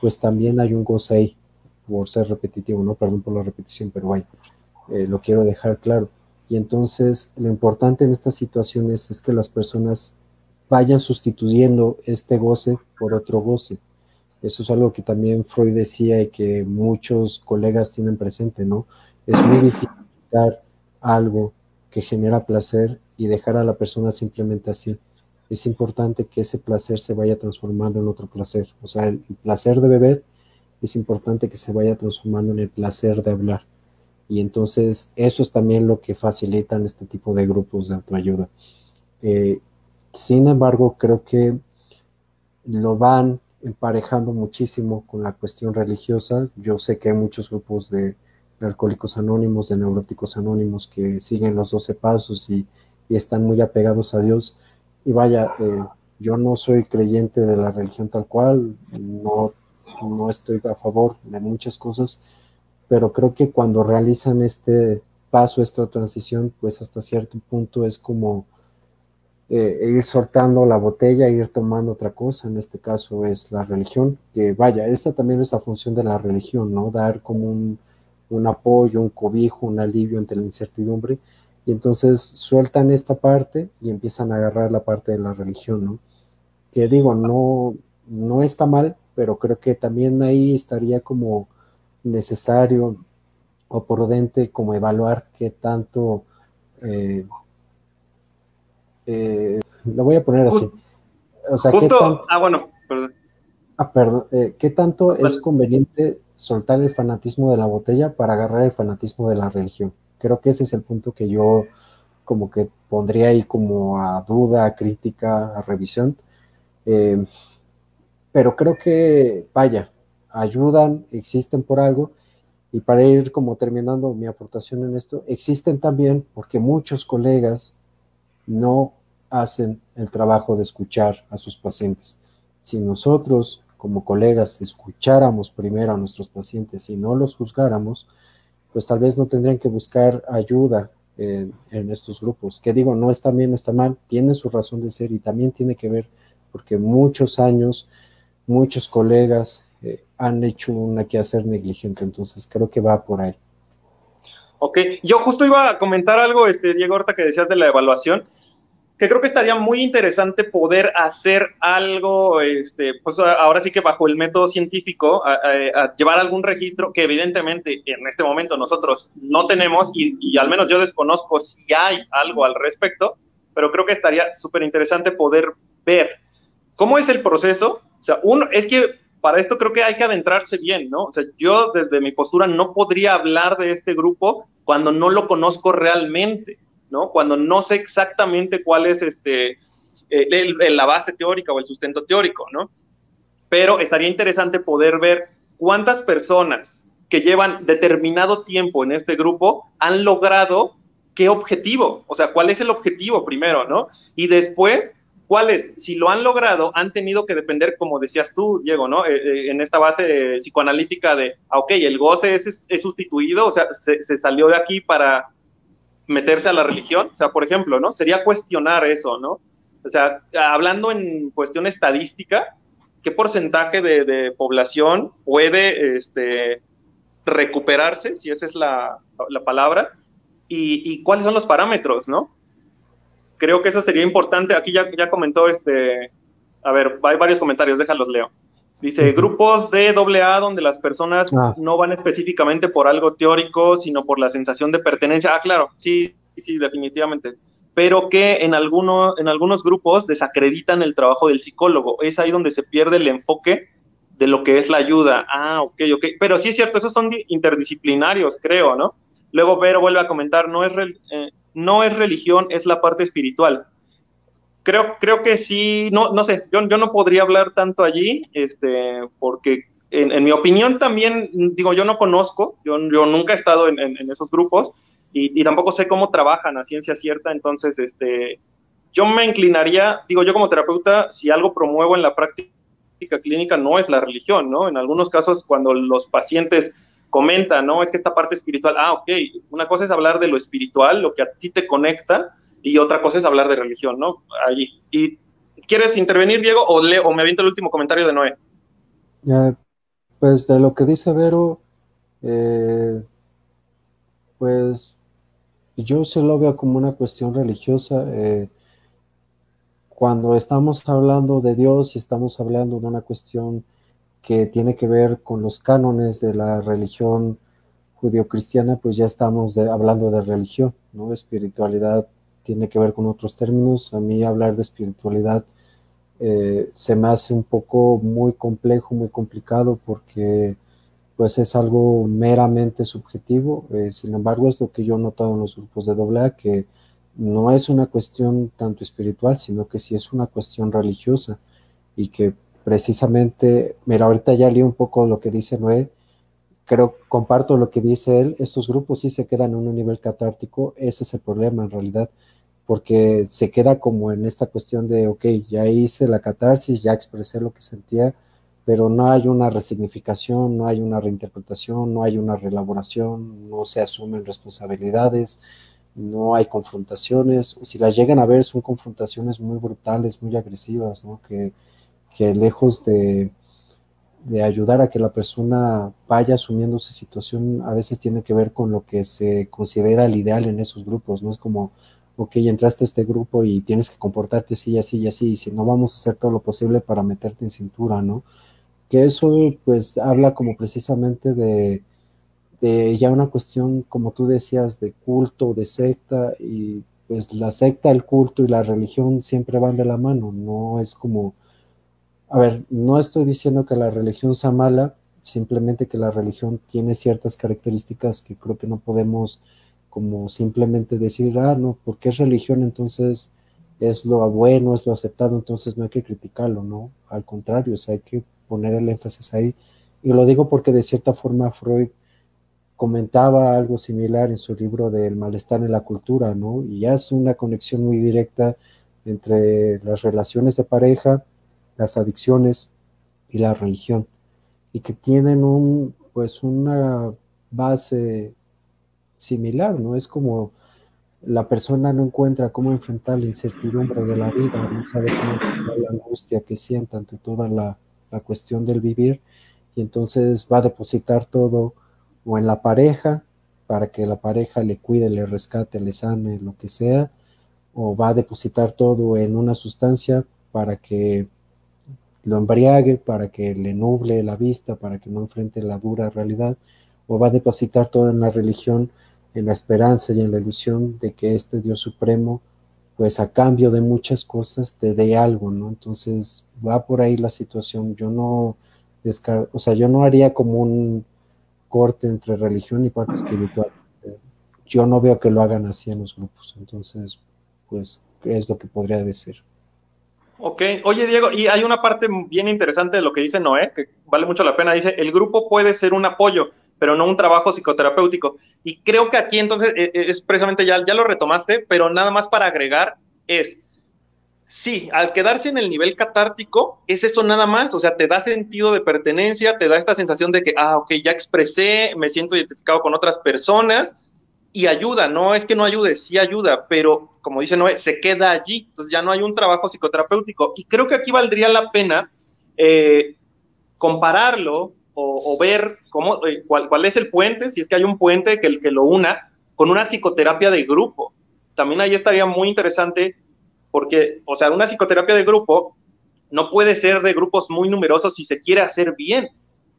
pues también hay un goce ahí, por ser repetitivo, no, perdón por la repetición, pero vaya, eh, lo quiero dejar claro. Y entonces lo importante en estas situaciones es que las personas vayan sustituyendo este goce por otro goce. Eso es algo que también Freud decía y que muchos colegas tienen presente, ¿no? Es muy difícil dar algo que genera placer y dejar a la persona simplemente así. Es importante que ese placer se vaya transformando en otro placer. O sea, el, placer de beber es importante que se vaya transformando en el placer de hablar. Y entonces eso es también lo que facilitan este tipo de grupos de autoayuda. Eh, sin embargo, creo que lo van emparejando muchísimo con la cuestión religiosa. Yo sé que hay muchos grupos de, alcohólicos anónimos, de neuróticos anónimos que siguen los 12 pasos y, están muy apegados a Dios. Y vaya, eh, yo no soy creyente de la religión tal cual, no, no estoy a favor de muchas cosas, pero creo que cuando realizan este paso, esta transición, pues hasta cierto punto es como eh, ir soltando la botella, ir tomando otra cosa, en este caso es la religión, que vaya, esta también es la función de la religión, ¿no? Dar como un, un apoyo, un cobijo, un alivio ante la incertidumbre. Y entonces sueltan esta parte y empiezan a agarrar la parte de la religión, ¿no? Que digo, no, no está mal, pero creo que también ahí estaría como necesario o prudente como evaluar qué tanto, eh, eh, lo voy a poner así. O sea, Justo, ah, bueno, perdón. Ah, perdón, eh, ¿qué tanto es conveniente soltar el fanatismo de la botella para agarrar el fanatismo de la religión. Creo que ese es el punto que yo como que pondría ahí como a duda, a crítica, a revisión. Eh, pero creo que, vaya, ayudan, existen por algo. Y para ir como terminando mi aportación en esto, existen también porque muchos colegas no hacen el trabajo de escuchar a sus pacientes. Si nosotros como colegas escucháramos primero a nuestros pacientes y no los juzgáramos, pues tal vez no tendrían que buscar ayuda en, estos grupos. Que digo, no está bien, no está mal, tiene su razón de ser y también tiene que ver porque muchos años, muchos colegas eh, han hecho una quehacer negligente, entonces creo que va por ahí. Ok, yo justo iba a comentar algo, este, Diego, ahorita que decías de la evaluación, que creo que estaría muy interesante poder hacer algo, este, pues ahora sí que bajo el método científico, llevar algún registro que evidentemente en este momento nosotros no tenemos y, y al menos yo desconozco si hay algo al respecto, pero creo que estaría súper interesante poder ver cómo es el proceso. O sea, uno, es que para esto creo que hay que adentrarse bien, ¿no? O sea, yo desde mi postura no podría hablar de este grupo cuando no lo conozco realmente, ¿no? Cuando no sé exactamente cuál es este, eh, la base teórica o el sustento teórico, ¿no? Pero estaría interesante poder ver cuántas personas que llevan determinado tiempo en este grupo han logrado qué objetivo, o sea, cuál es el objetivo primero, ¿no? Y después, cuáles, si lo han logrado, han tenido que depender, como decías tú, Diego, ¿no? Eh, eh, en esta base psicoanalítica de, ah, ok, el goce es, sustituido, o sea, se, salió de aquí para meterse a la religión, o sea, por ejemplo, ¿no? Sería cuestionar eso, ¿no? O sea, hablando en cuestión estadística, ¿qué porcentaje de, población puede este, recuperarse, si esa es la, la palabra, y, cuáles son los parámetros, ¿no? Creo que eso sería importante. Aquí ya, ya comentó este, a ver, hay varios comentarios, déjalos leo. Dice, grupos de AA donde las personas ah. no van específicamente por algo teórico, sino por la sensación de pertenencia. Ah, claro, sí, sí, definitivamente. Pero que en, alguno, en algunos grupos desacreditan el trabajo del psicólogo. Es ahí donde se pierde el enfoque de lo que es la ayuda. Ah, ok, ok. Pero sí es cierto, esos son interdisciplinarios, creo, ¿no? Luego Vero vuelve a comentar, no es, eh, no es religión, es la parte espiritual. Creo, creo que sí, no, no sé, yo, yo no podría hablar tanto allí, este, porque en, mi opinión también, digo, yo no conozco, yo, yo nunca he estado en, esos grupos y, tampoco sé cómo trabajan a ciencia cierta, entonces, este, yo me inclinaría, digo, yo como terapeuta, si algo promuevo en la práctica clínica no es la religión, ¿no? En algunos casos, cuando los pacientes comenta, ¿no? Es que esta parte espiritual, ah, ok, una cosa es hablar de lo espiritual, lo que a ti te conecta, y otra cosa es hablar de religión, ¿no? Allí. ¿Y quieres intervenir, Diego, o, le, o me aviento el último comentario de Noé? pues de lo que dice Vero, eh, pues yo se lo veo como una cuestión religiosa. Eh, cuando estamos hablando de Dios y estamos hablando de una cuestión que tiene que ver con los cánones de la religión judio-cristiana, pues ya estamos hablando de religión, ¿no? Espiritualidad tiene que ver con otros términos. A mí hablar de espiritualidad eh, se me hace un poco muy complejo, muy complicado, porque pues es algo meramente subjetivo. Eh, sin embargo, es lo que yo he notado en los grupos de doble que no es una cuestión tanto espiritual, sino que sí es una cuestión religiosa. Y que precisamente, mira, ahorita ya leí un poco lo que dice Noé, creo, comparto lo que dice él, estos grupos sí se quedan en un nivel catártico, ese es el problema en realidad, porque se queda como en esta cuestión de, ok, ya hice la catarsis, ya expresé lo que sentía, pero no hay una resignificación, no hay una reinterpretación, no hay una reelaboración, no se asumen responsabilidades, no hay confrontaciones, si las llegan a ver son confrontaciones muy brutales, muy agresivas, ¿no? Que, que lejos de, ayudar a que la persona vaya asumiendo esa situación, a veces tiene que ver con lo que se considera el ideal en esos grupos, ¿no? Es como, ok, entraste a este grupo y tienes que comportarte así, así así, y si no vamos a hacer todo lo posible para meterte en cintura, ¿no? Que eso pues habla como precisamente de, de ya una cuestión, como tú decías, de culto, de secta, y pues la secta, el culto y la religión siempre van de la mano, no es como a ver, no estoy diciendo que la religión sea mala, simplemente que la religión tiene ciertas características que creo que no podemos como simplemente decir, ah, no, porque es religión, entonces es lo bueno, es lo aceptado, entonces no hay que criticarlo, ¿no? Al contrario, o sea, hay que poner el énfasis ahí. Y lo digo porque de cierta forma Freud comentaba algo similar en su libro del malestar en la cultura, ¿no? Y hace una conexión muy directa entre las relaciones de pareja, las adicciones y la religión, y que tienen un, pues una base similar, ¿no? Es como la persona no encuentra cómo enfrentar la incertidumbre de la vida, no sabe cómo enfrentar la angustia que sienta ante toda la, la cuestión del vivir, y entonces va a depositar todo o en la pareja para que la pareja le cuide, le rescate, le sane, lo que sea, o va a depositar todo en una sustancia para que lo embriague, para que le nuble la vista, para que no enfrente la dura realidad, o va a depositar todo en la religión, en la esperanza y en la ilusión de que este Dios supremo, pues a cambio de muchas cosas, te dé algo, ¿no? Entonces va por ahí la situación. Yo no o sea, yo no haría como un corte entre religión y parte espiritual. Yo no veo que lo hagan así en los grupos. Entonces, pues, es lo que podría decir. Ok, oye Diego, y hay una parte bien interesante de lo que dice Noé, que vale mucho la pena. Dice, el grupo puede ser un apoyo, pero no un trabajo psicoterapéutico. Y creo que aquí entonces e, e, es precisamente, ya, ya lo retomaste, pero nada más para agregar es, sí, al quedarse en el nivel catártico, es eso nada más, o sea, te da sentido de pertenencia, te da esta sensación de que, ah, ok, ya expresé, me siento identificado con otras personas, y ayuda, no es que no ayude, sí ayuda, pero como dice Noé, se queda allí, entonces ya no hay un trabajo psicoterapéutico. Y creo que aquí valdría la pena eh, compararlo o, ver cómo, eh, cuál, cuál, es el puente, si es que hay un puente que, que lo una, con una psicoterapia de grupo. También ahí estaría muy interesante porque, o sea, una psicoterapia de grupo no puede ser de grupos muy numerosos si se quiere hacer bien.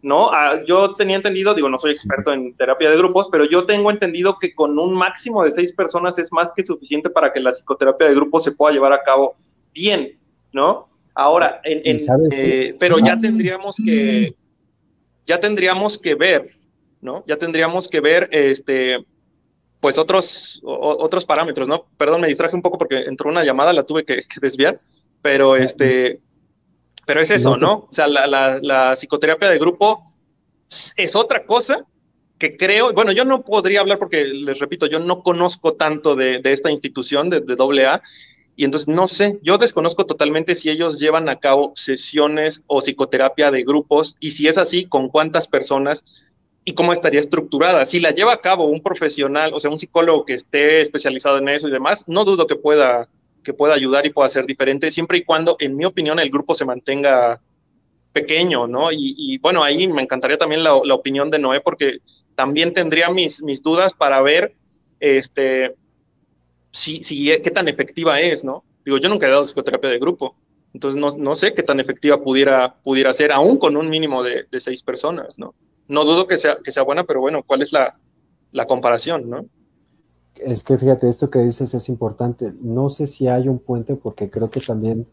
¿no? Ah, yo tenía entendido, digo, no soy experto en terapia de grupos, pero yo tengo entendido que con un máximo de seis personas es más que suficiente para que la psicoterapia de grupo se pueda llevar a cabo bien, ¿no? Ahora, eh, pero ya tendríamos que, ya tendríamos que ver, ¿no? Ya tendríamos que ver, este, pues otros, otros parámetros, ¿no? Perdón, me distraje un poco porque entró una llamada, la tuve que, que desviar, pero este, pero es eso, ¿no? O sea, la, psicoterapia de grupo es otra cosa que creo, bueno, yo no podría hablar porque, les repito, yo no conozco tanto de, esta institución de, de AA, y entonces no sé, yo desconozco totalmente si ellos llevan a cabo sesiones o psicoterapia de grupos, y si es así, con cuántas personas y cómo estaría estructurada. Si la lleva a cabo un profesional, o sea, un psicólogo que esté especializado en eso y demás, no dudo que pueda que pueda ayudar y pueda ser diferente, siempre y cuando, en mi opinión, el grupo se mantenga pequeño, ¿no? Y, bueno, ahí me encantaría también la, opinión de Noé, porque también tendría mis, mis dudas para ver este, si, si, qué tan efectiva es, ¿no? Digo, yo nunca he dado psicoterapia de grupo, entonces no, no sé qué tan efectiva pudiera, pudiera ser, aún con un mínimo de, de seis personas, ¿no? No dudo que sea, que sea buena, pero bueno, ¿cuál es la, la comparación, ¿no? Es que fíjate, esto que dices es importante. No sé si hay un puente porque creo que también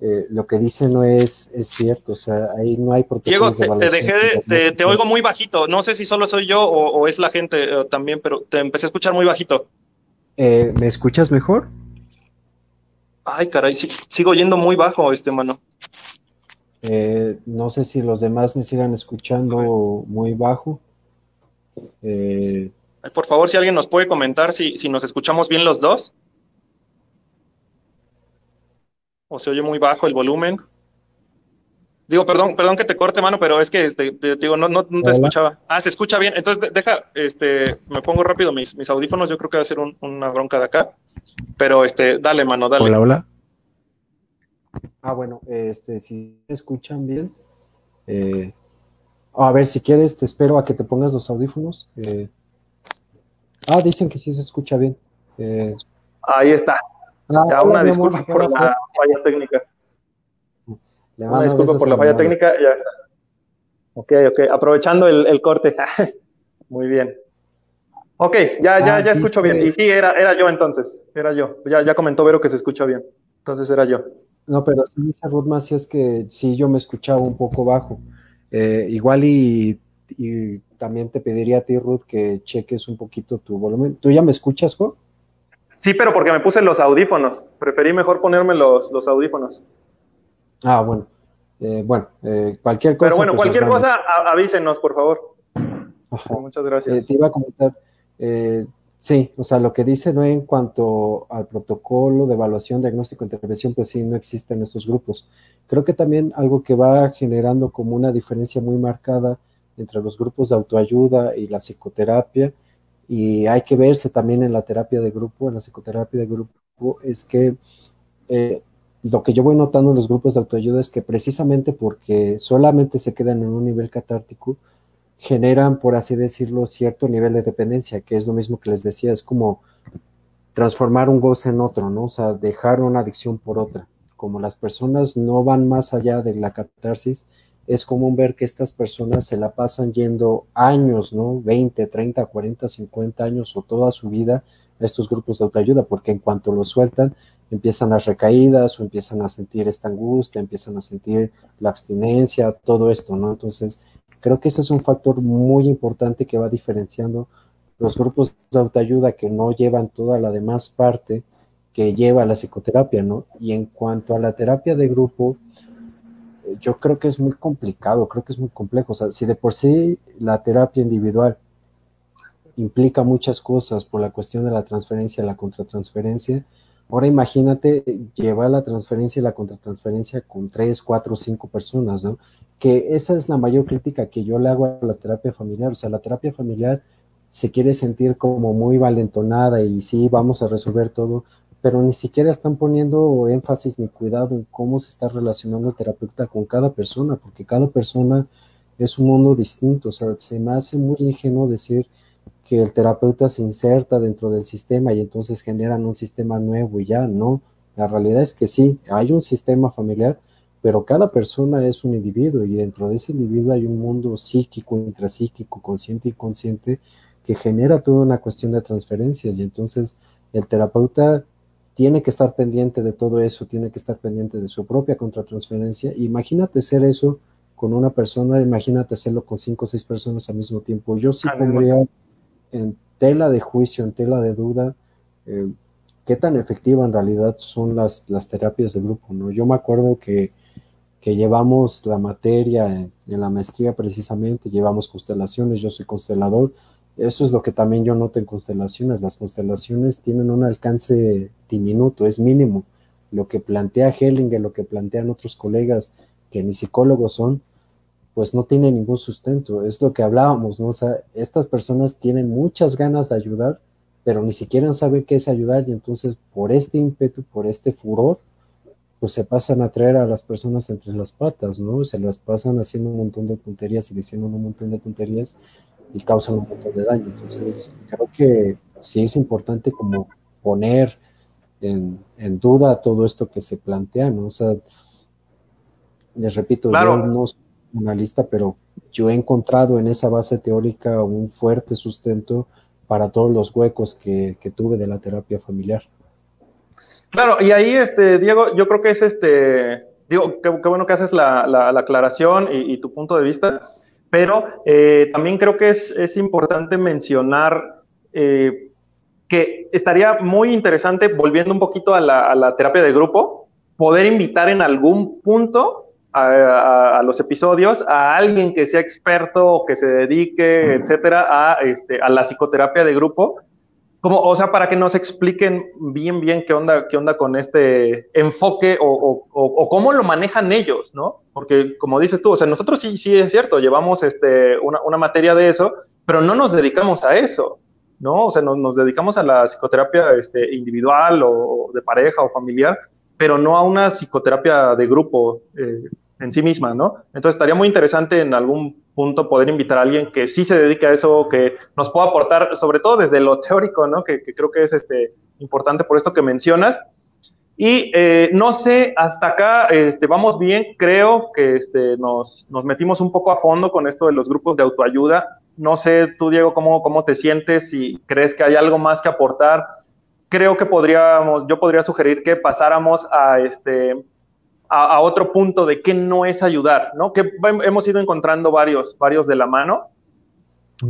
eh, lo que dice no es, es cierto. O sea, ahí no hay Diego, te, te dejé de, te, oigo muy bajito. No sé si solo soy yo o, es la gente eh, también, pero te empecé a escuchar muy bajito. Eh, ¿Me escuchas mejor? Ay, caray, sigo yendo muy bajo, este mano. no sé si los demás me sigan escuchando muy bajo. Eh, por favor, si alguien nos puede comentar si, si nos escuchamos bien los dos. O se oye muy bajo el volumen. Digo, perdón, perdón que te corte, mano, pero es que este, te, digo, no, no, te escuchaba. Ah, se escucha bien. Entonces, deja, este, me pongo rápido mis, mis audífonos. Yo creo que va a ser una bronca de acá. Pero, este, dale, mano, dale. Hola, hola. Ah, bueno, este, si escuchan bien. Eh, a ver, si quieres, te espero a que te pongas los audífonos. Eh, Ah, dicen que sí se escucha bien. Eh, Ahí está. Ah, ya, una disculpa por la falla técnica. Una disculpa por la falla técnica. Ya. Ok, ok. Aprovechando el, corte. Muy bien. Ok, ya, ya, ah, ya escucho bien. Y sí, era, era yo entonces. Era yo. Ya, ya comentó Vero que se escucha bien. Entonces era yo. No, pero sí Ruth más si es que sí yo me escuchaba un poco bajo. Eh, igual y y también te pediría a ti, Ruth, que cheques un poquito tu volumen. ¿Tú ya me escuchas, Jo? Sí, pero porque me puse los audífonos. Preferí mejor ponerme los, los audífonos. Ah, bueno. Eh, bueno, eh, cualquier cosa. Pero bueno, pues, cualquier cosa, avísenos, por favor. Muchas gracias. Eh, te iba a comentar, sí, o sea, lo que dice ¿no? en cuanto al protocolo de evaluación, diagnóstico, intervención, pues sí, no existen estos grupos. Creo que también algo que va generando como una diferencia muy marcada entre los grupos de autoayuda y la psicoterapia, y hay que verse también en la terapia de grupo, en la psicoterapia de grupo, es que eh, lo que yo voy notando en los grupos de autoayuda es que precisamente porque solamente se quedan en un nivel catártico, generan, por así decirlo, cierto nivel de dependencia, que es lo mismo que les decía, es como transformar un goce en otro, ¿no? O sea, dejar una adicción por otra. Como las personas no van más allá de la catarsis, es común ver que estas personas se la pasan yendo años, ¿no? 20, 30, 40, 50 años o toda su vida a estos grupos de autoayuda, porque en cuanto lo sueltan, empiezan las recaídas o empiezan a sentir esta angustia, empiezan a sentir la abstinencia, todo esto, ¿no? Entonces, creo que ese es un factor muy importante que va diferenciando los grupos de autoayuda que no llevan toda la demás parte que lleva la psicoterapia, ¿no? Y en cuanto a la terapia de grupo, yo creo que es muy complicado, creo que es muy complejo. O sea, si de por sí la terapia individual implica muchas cosas por la cuestión de la transferencia la contratransferencia, ahora imagínate llevar la transferencia y la contratransferencia con tres, cuatro, cinco personas, ¿no? Que esa es la mayor crítica que yo le hago a la terapia familiar. O sea, la terapia familiar se quiere sentir como muy valentonada y sí, vamos a resolver todo, pero ni siquiera están poniendo énfasis ni cuidado en cómo se está relacionando el terapeuta con cada persona, porque cada persona es un mundo distinto. O sea, se me hace muy ingenuo decir que el terapeuta se inserta dentro del sistema y entonces generan un sistema nuevo y ya, no. La realidad es que sí, hay un sistema familiar, pero cada persona es un individuo y dentro de ese individuo hay un mundo psíquico, intrapsíquico, consciente y inconsciente que genera toda una cuestión de transferencias y entonces el terapeuta tiene que estar pendiente de todo eso, tiene que estar pendiente de su propia contratransferencia. Imagínate ser eso con una persona, imagínate hacerlo con cinco o seis personas al mismo tiempo. Yo sí pondría en tela de juicio, en tela de duda, eh, qué tan efectiva en realidad son las, las terapias de grupo, ¿no? Yo me acuerdo que, que llevamos la materia en, en, la maestría precisamente, llevamos constelaciones, yo soy constelador, eso es lo que también yo noto en constelaciones. Las constelaciones tienen un alcance diminuto, es mínimo. Lo que plantea Hellinger, lo que plantean otros colegas que ni psicólogos son, pues no tiene ningún sustento. Es lo que hablábamos, ¿no? O sea, estas personas tienen muchas ganas de ayudar, pero ni siquiera saben qué es ayudar y entonces por este ímpetu, por este furor, pues se pasan a traer a las personas entre las patas, ¿no? Se las pasan haciendo un montón de tonterías y diciendo un montón de tonterías y causan un montón de daño. Entonces, creo que sí es importante como poner en, en duda todo esto que se plantea, ¿no? O sea, les repito, yo no soy analista, pero yo he encontrado en esa base teórica un fuerte sustento para todos los huecos que, tuve de la terapia familiar. Claro, y ahí, este, Diego, yo creo que es este, digo, qué, bueno que haces la, la, la aclaración y, tu punto de vista. Pero eh, también creo que es, importante mencionar eh, que estaría muy interesante, volviendo un poquito a la, terapia de grupo, poder invitar en algún punto a, a, a, los episodios a alguien que sea experto o que se dedique, etcétera, a, este, a la psicoterapia de grupo como, o sea, para que nos expliquen bien, bien qué onda, qué onda con este enfoque o, o, o, cómo lo manejan ellos, ¿no? Porque, como dices tú, o sea, nosotros sí, sí es cierto, llevamos este, una, una materia de eso, pero no nos dedicamos a eso, ¿no? O sea, nos, nos dedicamos a la psicoterapia este, individual o de pareja o familiar, pero no a una psicoterapia de grupo eh, en sí misma, ¿no? Entonces estaría muy interesante en algún punto poder invitar a alguien que sí se dedique a eso, que nos pueda aportar, sobre todo desde lo teórico, ¿no? Que, creo que es este, importante por esto que mencionas. Y eh, no sé, hasta acá este, vamos bien, creo que este, nos, nos, metimos un poco a fondo con esto de los grupos de autoayuda. No sé, tú Diego, cómo, cómo te sientes, si crees que hay algo más que aportar. Creo que podríamos, yo podría sugerir que pasáramos a este, a, a, otro punto de qué no es ayudar, ¿no? Que hemos ido encontrando varios, varios de la mano,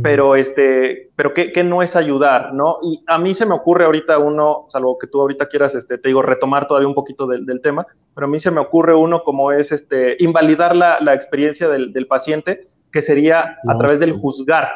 pero este, pero qué, qué, no es ayudar, ¿no? Y a mí se me ocurre ahorita uno, salvo que tú ahorita quieras, este, te digo, retomar todavía un poquito del, del tema, pero a mí se me ocurre uno como es este, invalidar la, la experiencia del, del, paciente, que sería a través del juzgar,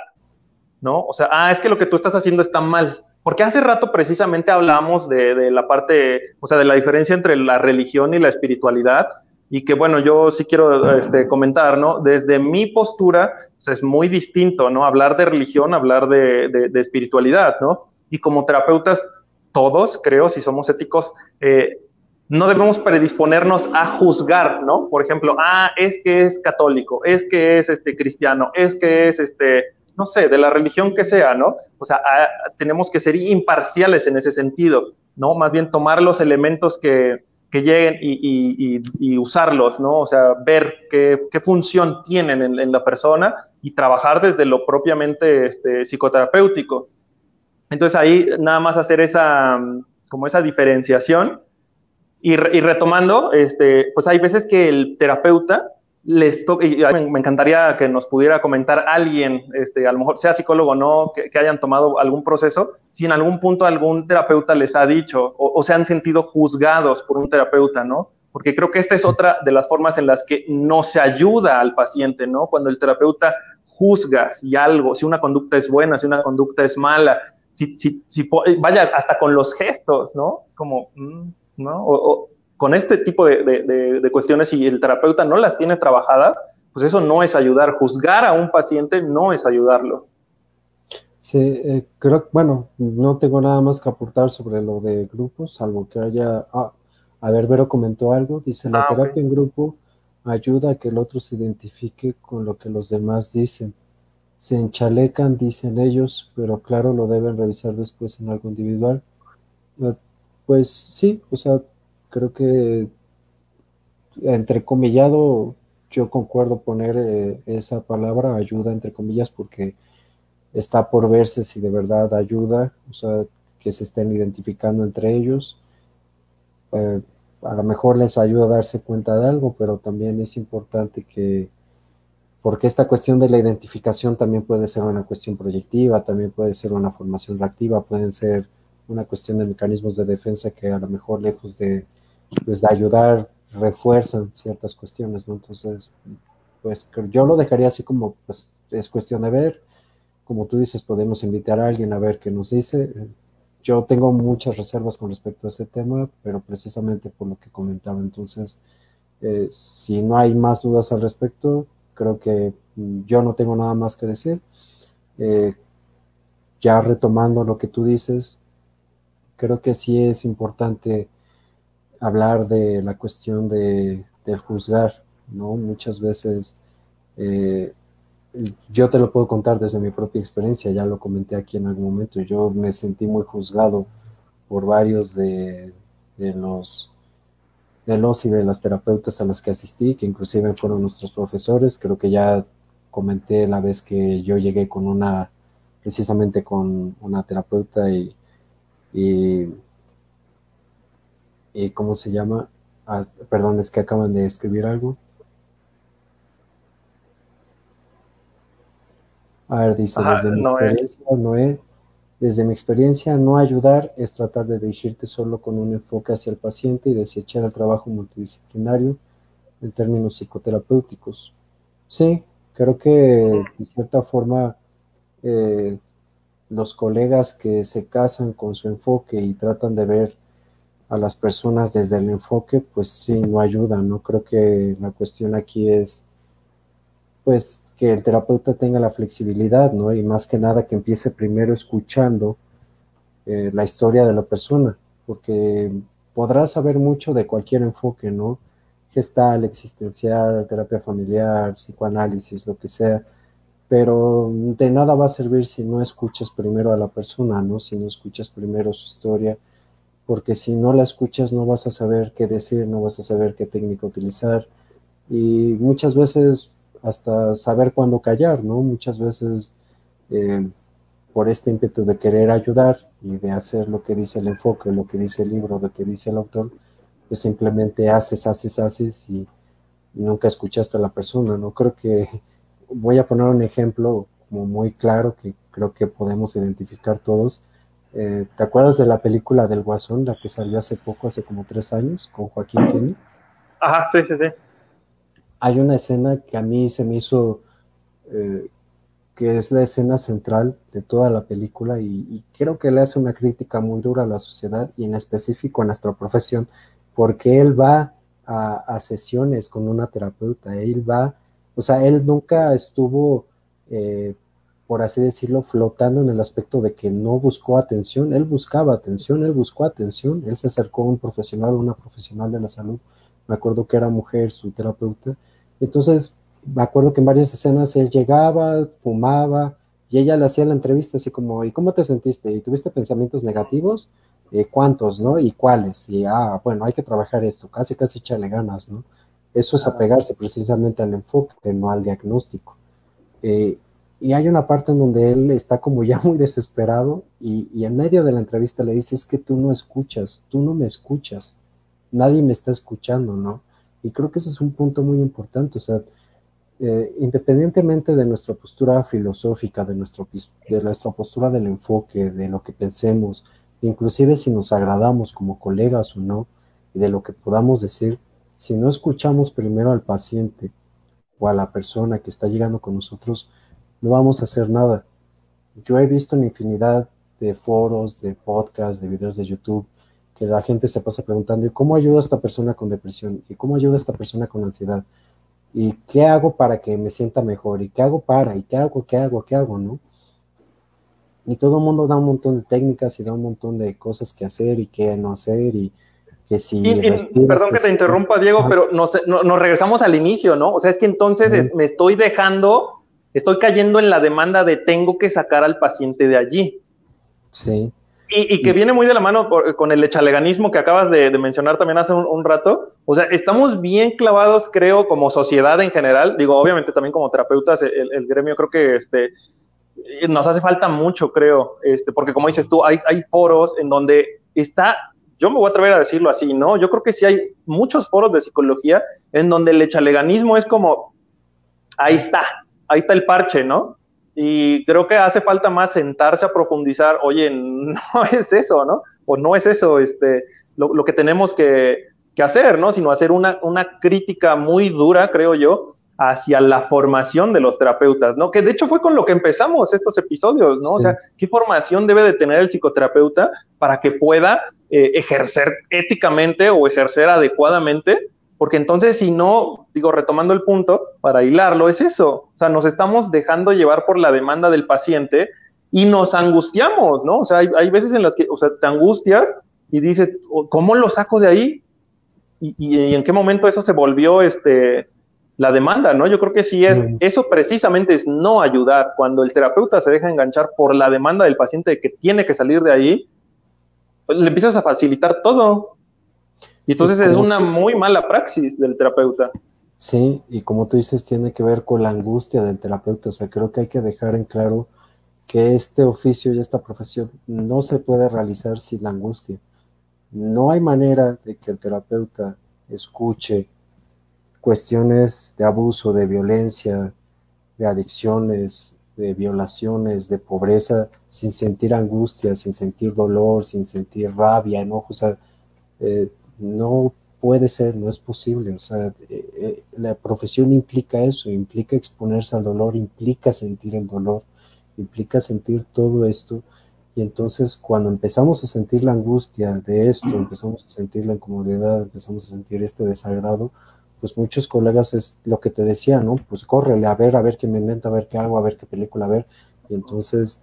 ¿no? O sea, ah, es que lo que tú estás haciendo está mal, porque hace rato precisamente hablamos de, de, la parte, o sea, de la diferencia entre la religión y la espiritualidad, y que bueno, yo sí quiero este, comentar, ¿no? Desde mi postura, sea, es muy distinto, ¿no? Hablar de religión, hablar de, de, de espiritualidad, ¿no? Y como terapeutas, todos, creo, si somos éticos, eh, no debemos predisponernos a juzgar, ¿no? Por ejemplo, ah, es que es católico, es que es este cristiano, es que es este, no sé, de la religión que sea, ¿no? O sea, ah, tenemos que ser imparciales en ese sentido, ¿no? Más bien tomar los elementos que, que lleguen y, usarlos, ¿no? O sea, ver qué, función tienen en, la persona y trabajar desde lo propiamente este, psicoterapéutico. Entonces ahí nada más hacer esa, como esa diferenciación y, retomando, este, pues hay veces que el terapeuta les toca, y me, encantaría que nos pudiera comentar alguien, este, a lo mejor sea psicólogo o no, que, hayan tomado algún proceso, si en algún punto algún terapeuta les ha dicho o, se han sentido juzgados por un terapeuta, ¿no? Porque creo que esta es otra de las formas en las que no se ayuda al paciente, ¿no? Cuando el terapeuta juzga si algo, si una conducta es buena, si una conducta es mala, si, si, si vaya hasta con los gestos, ¿no? Como, mm, ¿no? O, con este tipo de, cuestiones y el terapeuta no las tiene trabajadas, pues eso no es ayudar. Juzgar a un paciente no es ayudarlo. Sí, eh, creo, bueno, no tengo nada más que aportar sobre lo de grupos, salvo que haya, ah, a ver, Vero comentó algo, dice, la ah, terapia en grupo ayuda a que el otro se identifique con lo que los demás dicen. Se enchalecan, dicen ellos, pero claro, lo deben revisar después en algo individual. Eh, pues sí, o sea, creo que entrecomillado, yo concuerdo poner eh, esa palabra, ayuda entre comillas, porque está por verse si de verdad ayuda, o sea, que se estén identificando entre ellos. Eh, a lo mejor les ayuda a darse cuenta de algo, pero también es importante que, porque esta cuestión de la identificación también puede ser una cuestión proyectiva, también puede ser una formación reactiva, pueden ser una cuestión de mecanismos de defensa que a lo mejor lejos de pues de ayudar refuerzan ciertas cuestiones, ¿no? Entonces, pues yo lo dejaría así como, pues es cuestión de ver, como tú dices, podemos invitar a alguien a ver qué nos dice. Yo tengo muchas reservas con respecto a este tema, pero precisamente por lo que comentaba, entonces, eh, si no hay más dudas al respecto, creo que mm, yo no tengo nada más que decir. Eh, ya retomando lo que tú dices, creo que sí es importante hablar de la cuestión de, juzgar, ¿no? Muchas veces, eh, yo te lo puedo contar desde mi propia experiencia, ya lo comenté aquí en algún momento, yo me sentí muy juzgado por varios de, los de los y de las terapeutas a las que asistí, que inclusive fueron nuestros profesores, creo que ya comenté la vez que yo llegué con una, precisamente con una terapeuta y y ¿cómo se llama? Ah, perdón, es que acaban de escribir algo. A ver, dice, desde mi experiencia, Noé, desde mi experiencia, no ayudar es tratar de dirigirte solo con un enfoque hacia el paciente y desechar el trabajo multidisciplinario en términos psicoterapéuticos. Sí, creo que de cierta forma eh, los colegas que se casan con su enfoque y tratan de ver a las personas desde el enfoque, pues sí, no ayuda, ¿no? Creo que la cuestión aquí es, pues, que el terapeuta tenga la flexibilidad, ¿no? Y más que nada que empiece primero escuchando eh, la historia de la persona, porque podrás saber mucho de cualquier enfoque, ¿no? Gestal, existencial, terapia familiar, psicoanálisis, lo que sea, pero de nada va a servir si no escuchas primero a la persona, ¿no? Si no escuchas primero su historia, porque si no la escuchas no vas a saber qué decir, no vas a saber qué técnica utilizar y muchas veces hasta saber cuándo callar, ¿no? Muchas veces eh, por este ímpetu de querer ayudar y de hacer lo que dice el enfoque, lo que dice el libro, lo que dice el autor, pues simplemente haces, haces, haces y, nunca escuchaste a la persona, ¿no? Creo que voy a poner un ejemplo como muy claro que creo que podemos identificar todos eh, ¿Te acuerdas de la película del Guasón, la que salió hace poco, hace como tres años, con Joaquín Phoenix? Ajá, sí, sí, sí. Hay una escena que a mí se me hizo, eh, que es la escena central de toda la película y, creo que le hace una crítica muy dura a la sociedad y en específico a nuestra profesión, porque él va a, sesiones con una terapeuta, él va, o sea, él nunca estuvo... Eh, por así decirlo, flotando en el aspecto de que no buscó atención, él buscaba atención, él buscó atención, él se acercó a un profesional, una profesional de la salud, me acuerdo que era mujer, su terapeuta, entonces me acuerdo que en varias escenas él llegaba, fumaba, y ella le hacía la entrevista así como, ¿y cómo te sentiste? ¿Y tuviste pensamientos negativos? Eh, ¿Cuántos, no? ¿Y cuáles? Y, ah, bueno, hay que trabajar esto, casi, casi echarle ganas, ¿no? Eso es apegarse precisamente al enfoque, no al diagnóstico. Eh, y hay una parte en donde él está como ya muy desesperado y, y, en medio de la entrevista le dice, es que tú no escuchas, tú no me escuchas, nadie me está escuchando, ¿no? Y creo que ese es un punto muy importante, o sea, eh, independientemente de nuestra postura filosófica, de, nuestro, de nuestra postura del enfoque, de lo que pensemos, inclusive si nos agradamos como colegas o no, y de lo que podamos decir, si no escuchamos primero al paciente o a la persona que está llegando con nosotros, no vamos a hacer nada. Yo he visto en infinidad de foros, de podcasts, de videos de YouTube, que la gente se pasa preguntando, ¿y cómo ayuda a esta persona con depresión? ¿Y cómo ayuda a esta persona con ansiedad? ¿Y qué hago para que me sienta mejor? ¿Y qué hago para? ¿Y qué hago? ¿Qué hago? ¿Qué hago? ¿No? Y todo el mundo da un montón de técnicas y da un montón de cosas que hacer y qué no hacer y que si... perdón que te interrumpa, Diego, pero nos, nos, regresamos al inicio, ¿no? O sea, es que entonces me estoy dejando, estoy cayendo en la demanda de tengo que sacar al paciente de allí. Sí. Y, que viene muy de la mano con el echaleganismo que acabas de, mencionar también hace un, rato. O sea, estamos bien clavados, creo, como sociedad en general. Digo, obviamente también como terapeutas, el, gremio creo que este, nos hace falta mucho, creo, este, porque como dices tú, hay, hay foros en donde está, yo me voy a atrever a decirlo así, ¿no? Yo creo que sí hay muchos foros de psicología en donde el echaleganismo es como, ahí está, ahí está el parche, ¿no? Y creo que hace falta más sentarse a profundizar, oye, no es eso, ¿no? O no es eso este, lo, que tenemos que, hacer, ¿no? Sino hacer una, una crítica muy dura, creo yo, hacia la formación de los terapeutas, ¿no? Que de hecho fue con lo que empezamos estos episodios, ¿no? O sea, ¿qué formación debe de tener el psicoterapeuta para que pueda eh, ejercer éticamente o ejercer adecuadamente porque entonces, si no, digo, retomando el punto, para hilarlo, es eso. O sea, nos estamos dejando llevar por la demanda del paciente y nos angustiamos, ¿no? O sea, hay, veces en las que, o sea, te angustias y dices, ¿cómo lo saco de ahí? Y, en qué momento eso se volvió este, la demanda, ¿no? Yo creo que sí es, eso precisamente es no ayudar. Cuando el terapeuta se deja enganchar por la demanda del paciente de que tiene que salir de ahí, pues le empiezas a facilitar todo. Y entonces es una muy mala praxis del terapeuta. Sí, y como tú dices, tiene que ver con la angustia del terapeuta. O sea, creo que hay que dejar en claro que este oficio y esta profesión no se puede realizar sin la angustia. No hay manera de que el terapeuta escuche cuestiones de abuso, de violencia, de adicciones, de violaciones, de pobreza, sin sentir angustia, sin sentir dolor, sin sentir rabia, enojo. O sea, eh, no puede ser, no es posible. O sea, eh, eh, la profesión implica eso, implica exponerse al dolor, implica sentir el dolor, implica sentir todo esto. Y entonces cuando empezamos a sentir la angustia de esto, empezamos a sentir la incomodidad, empezamos a sentir este desagrado, pues muchos colegas es lo que te decía, ¿no? Pues córrele a ver, a ver qué me invento, a ver qué hago, a ver qué película a ver. Y entonces...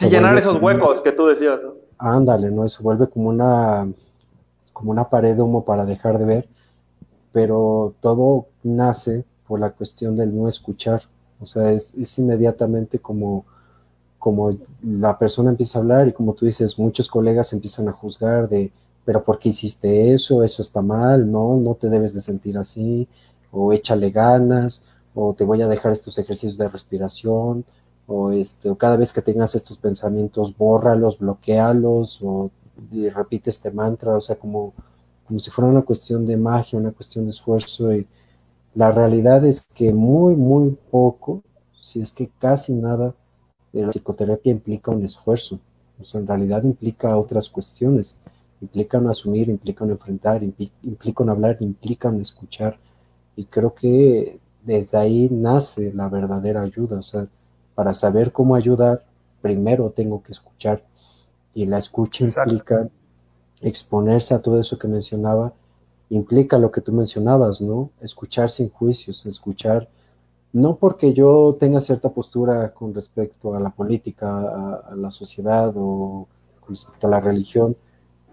Y llenar esos huecos que tú decías. Ándale, ¿no? Eso vuelve como una como una pared de humo para dejar de ver, pero todo nace por la cuestión del no escuchar. O sea, es, inmediatamente como, como la persona empieza a hablar y como tú dices, muchos colegas empiezan a juzgar de, pero ¿por qué hiciste eso? Eso está mal, no, no te debes de sentir así, o échale ganas, o te voy a dejar estos ejercicios de respiración, o, este, o cada vez que tengas estos pensamientos, bórralos, bloquealos, o y repite este mantra, o sea, como, como si fuera una cuestión de magia, una cuestión de esfuerzo. Y la realidad es que muy, muy poco, si es que casi nada de la psicoterapia implica un esfuerzo. O sea, en realidad implica otras cuestiones. Implica un asumir, implica un enfrentar, implica un hablar, implica un escuchar. Y creo que desde ahí nace la verdadera ayuda. O sea, para saber cómo ayudar, primero tengo que escuchar y la escucha implica exponerse a todo eso que mencionaba, implica lo que tú mencionabas, ¿no? Escuchar sin juicios, escuchar no porque yo tenga cierta postura con respecto a la política, a, la sociedad o con respecto a la religión,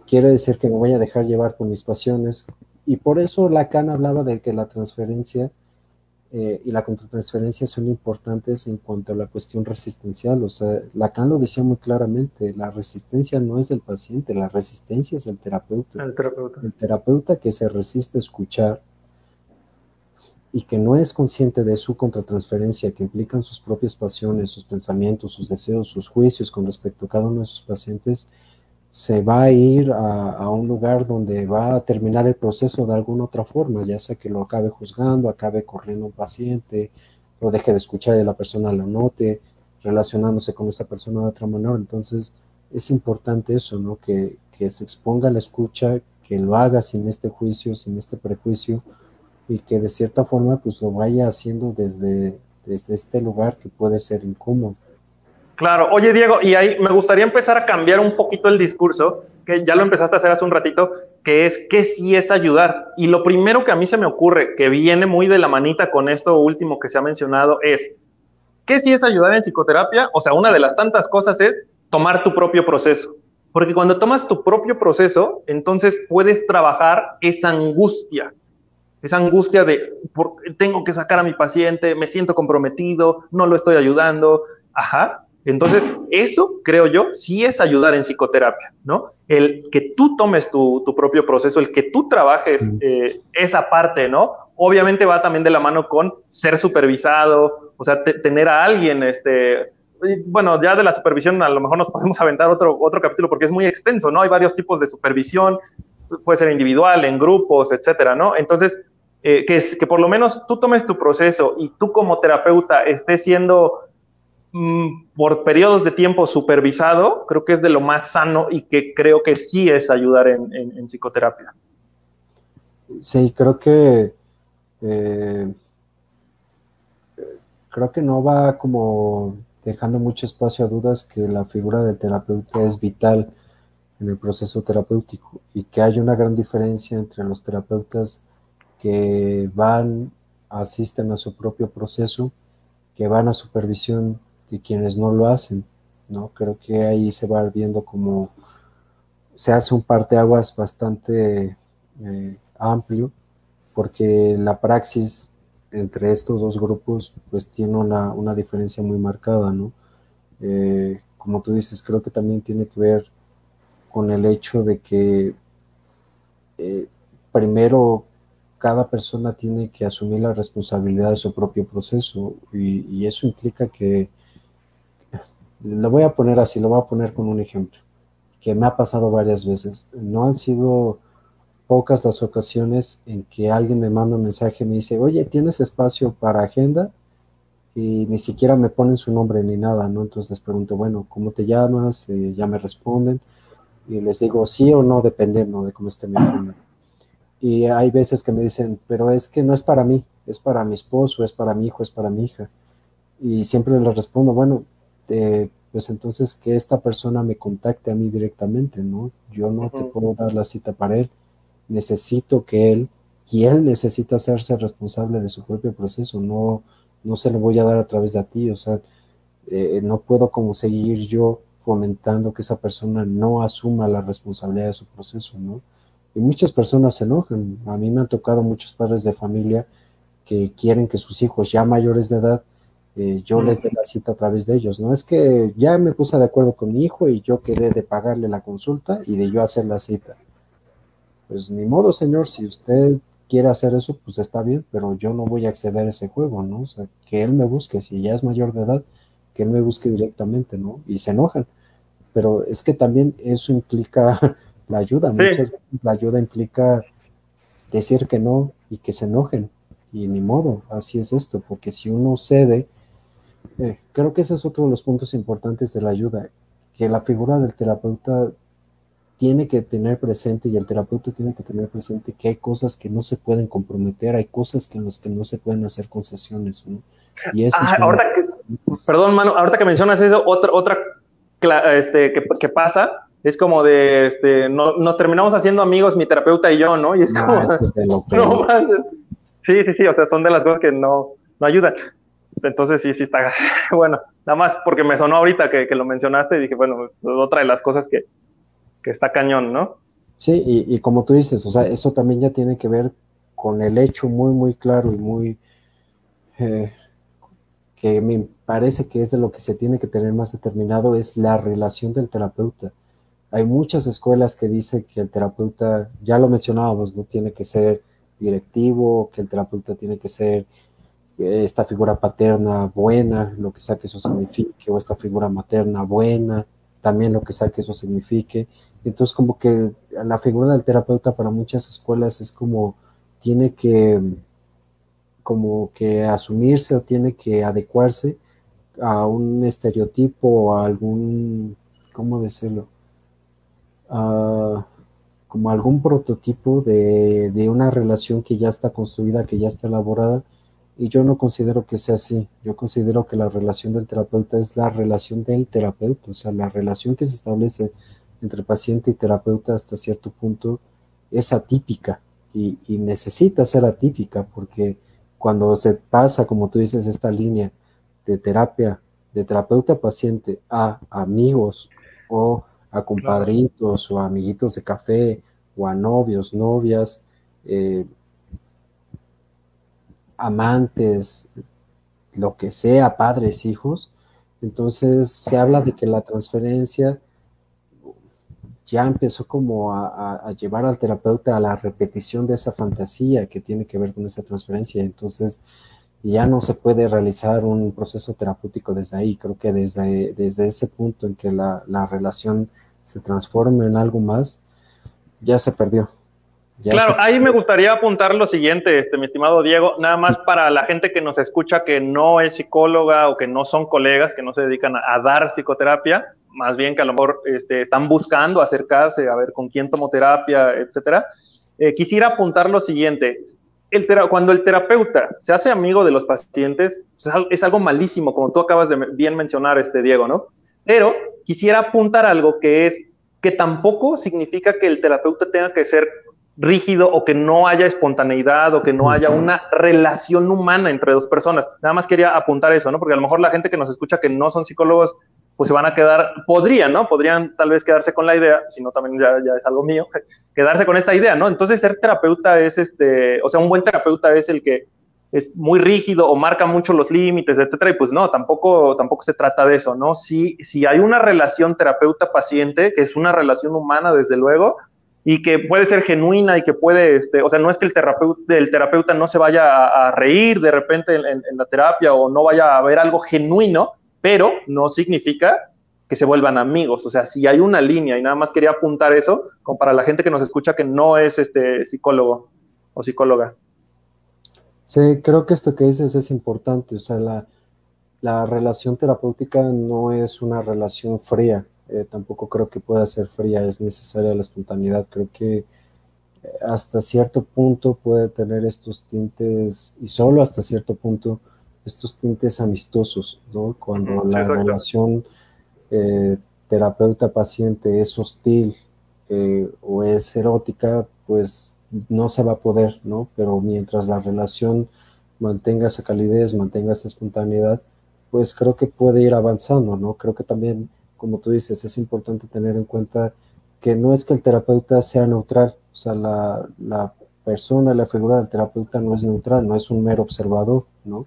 quiere decir que me voy a dejar llevar por mis pasiones. Y por eso Lacan hablaba de que la transferencia eh, y la contratransferencia son importantes en cuanto a la cuestión resistencial. O sea, Lacan lo decía muy claramente, la resistencia no es del paciente, la resistencia es del terapeuta. El terapeuta. El terapeuta que se resiste a escuchar y que no es consciente de su contratransferencia que implican sus propias pasiones, sus pensamientos, sus deseos, sus juicios con respecto a cada uno de sus pacientes, se va a ir a, un lugar donde va a terminar el proceso de alguna otra forma, ya sea que lo acabe juzgando, acabe corriendo un paciente, o deje de escuchar y la persona lo note, relacionándose con esa persona de otra manera. Entonces, es importante eso, ¿no? Que, que se exponga a la escucha, que lo haga sin este juicio, sin este prejuicio, y que de cierta forma pues lo vaya haciendo desde, desde este lugar que puede ser incómodo. Claro, oye Diego, y ahí me gustaría empezar a cambiar un poquito el discurso, que ya lo empezaste a hacer hace un ratito, que es que sí es ayudar. Y lo primero que a mí se me ocurre, que viene muy de la manita con esto último que se ha mencionado, es, ¿qué sí es ayudar en psicoterapia? O sea, una de las tantas cosas es tomar tu propio proceso. Porque cuando tomas tu propio proceso, entonces puedes trabajar esa angustia, esa angustia de tengo que sacar a mi paciente, me siento comprometido, no lo estoy ayudando, ajá. Entonces, eso creo yo sí es ayudar en psicoterapia, ¿no? El que tú tomes tu, propio proceso, el que tú trabajes eh, esa parte, ¿no? Obviamente va también de la mano con ser supervisado, o sea, tener a alguien, este, bueno, ya de la supervisión a lo mejor nos podemos aventar otro, otro capítulo porque es muy extenso, ¿no? Hay varios tipos de supervisión, puede ser individual, en grupos, etcétera, ¿no? Entonces, eh, que, es, que por lo menos tú tomes tu proceso y tú como terapeuta estés siendo por periodos de tiempo supervisado, creo que es de lo más sano y que creo que sí es ayudar en, psicoterapia. Sí, creo que eh, creo que no va como dejando mucho espacio a dudas que la figura del terapeuta es vital en el proceso terapéutico y que hay una gran diferencia entre los terapeutas que van, asisten a su propio proceso, que van a supervisión de quienes no lo hacen, ¿no? Creo que ahí se va viendo como se hace un parteaguas bastante eh, amplio, porque la praxis entre estos dos grupos pues tiene una, una diferencia muy marcada, ¿no? Eh, como tú dices, creo que también tiene que ver con el hecho de que eh, primero cada persona tiene que asumir la responsabilidad de su propio proceso y, eso implica que, lo voy a poner así, lo voy a poner con un ejemplo, que me ha pasado varias veces. No han sido pocas las ocasiones en que alguien me manda un mensaje y me dice, oye, ¿tienes espacio para agenda? Y ni siquiera me ponen su nombre ni nada, ¿no? Entonces les pregunto, bueno, ¿cómo te llamas? Eh, ya me responden y les digo sí o no, dependiendo de cómo esté mi agenda. Y hay veces que me dicen, pero es que no es para mí, es para mi esposo, es para mi hijo, es para mi hija. Y siempre les respondo, bueno, eh, pues entonces que esta persona me contacte a mí directamente, ¿no? Yo no te puedo dar la cita para él, necesito que él, y él necesita hacerse responsable de su propio proceso, no, no se lo voy a dar a través de ti, o sea, eh, no puedo como seguir yo fomentando que esa persona no asuma la responsabilidad de su proceso, ¿no? Y muchas personas se enojan. A mí me han tocado muchos padres de familia que quieren que sus hijos ya mayores de edad, eh, yo les dé la cita a través de ellos, ¿no? Es que ya me puse de acuerdo con mi hijo y yo quedé de pagarle la consulta y de yo hacer la cita. Pues ni modo, señor, si usted quiere hacer eso, pues está bien, pero yo no voy a acceder a ese juego, ¿no? O sea, que él me busque, si ya es mayor de edad, que él me busque directamente, ¿no? Y se enojan. Pero es que también eso implica la ayuda. Muchas veces la ayuda implica decir que no y que se enojen. Y ni modo, así es esto, porque si uno cede, eh, creo que ese es otro de los puntos importantes de la ayuda, que la figura del terapeuta tiene que tener presente y el terapeuta tiene que tener presente que hay cosas que no se pueden comprometer, hay cosas que en las que no se pueden hacer concesiones, ¿no? Y eso ah, perdón, mano, ahorita que mencionas eso, otra, otra este, que, que pasa es como de, este, no, nos terminamos haciendo amigos mi terapeuta y yo, ¿no? Y es como, no, sí, sí, sí, o sea, son de las cosas que no, no ayudan. Entonces sí, sí está, bueno, nada más porque me sonó ahorita que, que lo mencionaste y dije, bueno, otra de las cosas que, que está cañón, ¿no? Sí, y, y, como tú dices, o sea, eso también ya tiene que ver con el hecho muy, muy claro y muy, eh, que me parece que es de lo que se tiene que tener más determinado, es la relación del terapeuta. Hay muchas escuelas que dicen que el terapeuta, ya lo mencionábamos, no tiene que ser directivo, que el terapeuta tiene que ser esta figura paterna buena, lo que sea que eso signifique, o esta figura materna buena, también lo que sea que eso signifique. Entonces, como que la figura del terapeuta para muchas escuelas es como tiene que como que asumirse o tiene que adecuarse a un estereotipo o a algún, ¿cómo decirlo? como algún prototipo de, de, una relación que ya está construida, que ya está elaborada, y yo no considero que sea así. Yo considero que la relación del terapeuta es la relación del terapeuta, o sea, la relación que se establece entre paciente y terapeuta hasta cierto punto es atípica y, y necesita ser atípica porque cuando se pasa, como tú dices, esta línea de terapia, de terapeuta-paciente a amigos o a compadritos o a amiguitos de café o a novios, novias, eh, amantes, lo que sea, padres, hijos. Entonces se habla de que la transferencia ya empezó como a, llevar al terapeuta a la repetición de esa fantasía que tiene que ver con esa transferencia. Entonces ya no se puede realizar un proceso terapéutico desde ahí. Creo que desde, desde ese punto en que la, relación se transforma en algo más, ya se perdió. Claro, ahí me gustaría apuntar lo siguiente, este, mi estimado Diego, nada más para la gente que nos escucha que no es psicóloga o que no son colegas, que no se dedican a dar psicoterapia más bien que a lo mejor este, están buscando acercarse a ver con quién tomo terapia, etcétera. Eh, quisiera apuntar lo siguiente. El cuando el terapeuta se hace amigo de los pacientes, es algo malísimo, como tú acabas de bien mencionar, este, Diego, ¿no? Pero quisiera apuntar algo que es que tampoco significa que el terapeuta tenga que ser rígido o que no haya espontaneidad o que no haya una relación humana entre dos personas. Nada más quería apuntar eso, ¿no? Porque a lo mejor la gente que nos escucha que no son psicólogos pues se van a quedar, podrían, ¿no? Podrían tal vez quedarse con la idea, si no también ya, ya, es algo mío, quedarse con esta idea, ¿no? Entonces ser terapeuta es este, o sea, un buen terapeuta es el que es muy rígido o marca mucho los límites, etcétera, y pues no, tampoco, tampoco se trata de eso, ¿no? Si, si hay una relación terapeuta-paciente, que es una relación humana, desde luego, y que puede ser genuina y que puede, este, o sea, no es que el terapeuta, el terapeuta no se vaya a, reír de repente en, en, la terapia o no vaya a ver algo genuino, pero no significa que se vuelvan amigos. O sea, si hay una línea, y nada más quería apuntar eso, como para la gente que nos escucha que no es este psicólogo o psicóloga. Sí, creo que esto que dices es importante. O sea, la, relación terapéutica no es una relación fría. Eh, tampoco creo que pueda ser fría, es necesaria la espontaneidad. Creo que eh, hasta cierto punto puede tener estos tintes, y solo hasta cierto punto, estos tintes amistosos, ¿no? Cuando la relación eh, terapeuta-paciente es hostil eh, o es erótica, pues no se va a poder, ¿no? Pero mientras la relación mantenga esa calidez, mantenga esa espontaneidad, pues creo que puede ir avanzando, ¿no? Creo que también, como tú dices, es importante tener en cuenta que no es que el terapeuta sea neutral, o sea, la, la persona, la figura del terapeuta no es neutral, no es un mero observador, ¿no?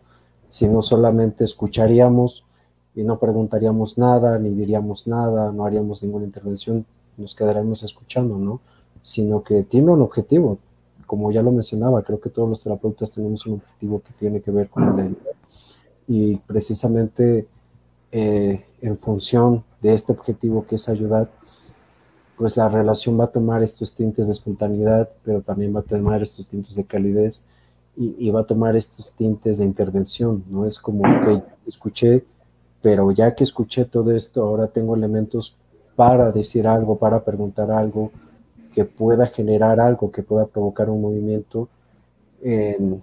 si no solamente escucharíamos y no preguntaríamos nada, ni diríamos nada, no haríamos ninguna intervención, nos quedaríamos escuchando, ¿no? Sino que tiene un objetivo, como ya lo mencionaba, creo que todos los terapeutas tenemos un objetivo que tiene que ver con el y precisamente eh, en función de este objetivo que es ayudar, pues la relación va a tomar estos tintes de espontaneidad, pero también va a tomar estos tintes de calidez y, va a tomar estos tintes de intervención, ¿no? Es como, que escuché, pero ya que escuché todo esto, ahora tengo elementos para decir algo, para preguntar algo, que pueda generar algo, que pueda provocar un movimiento en,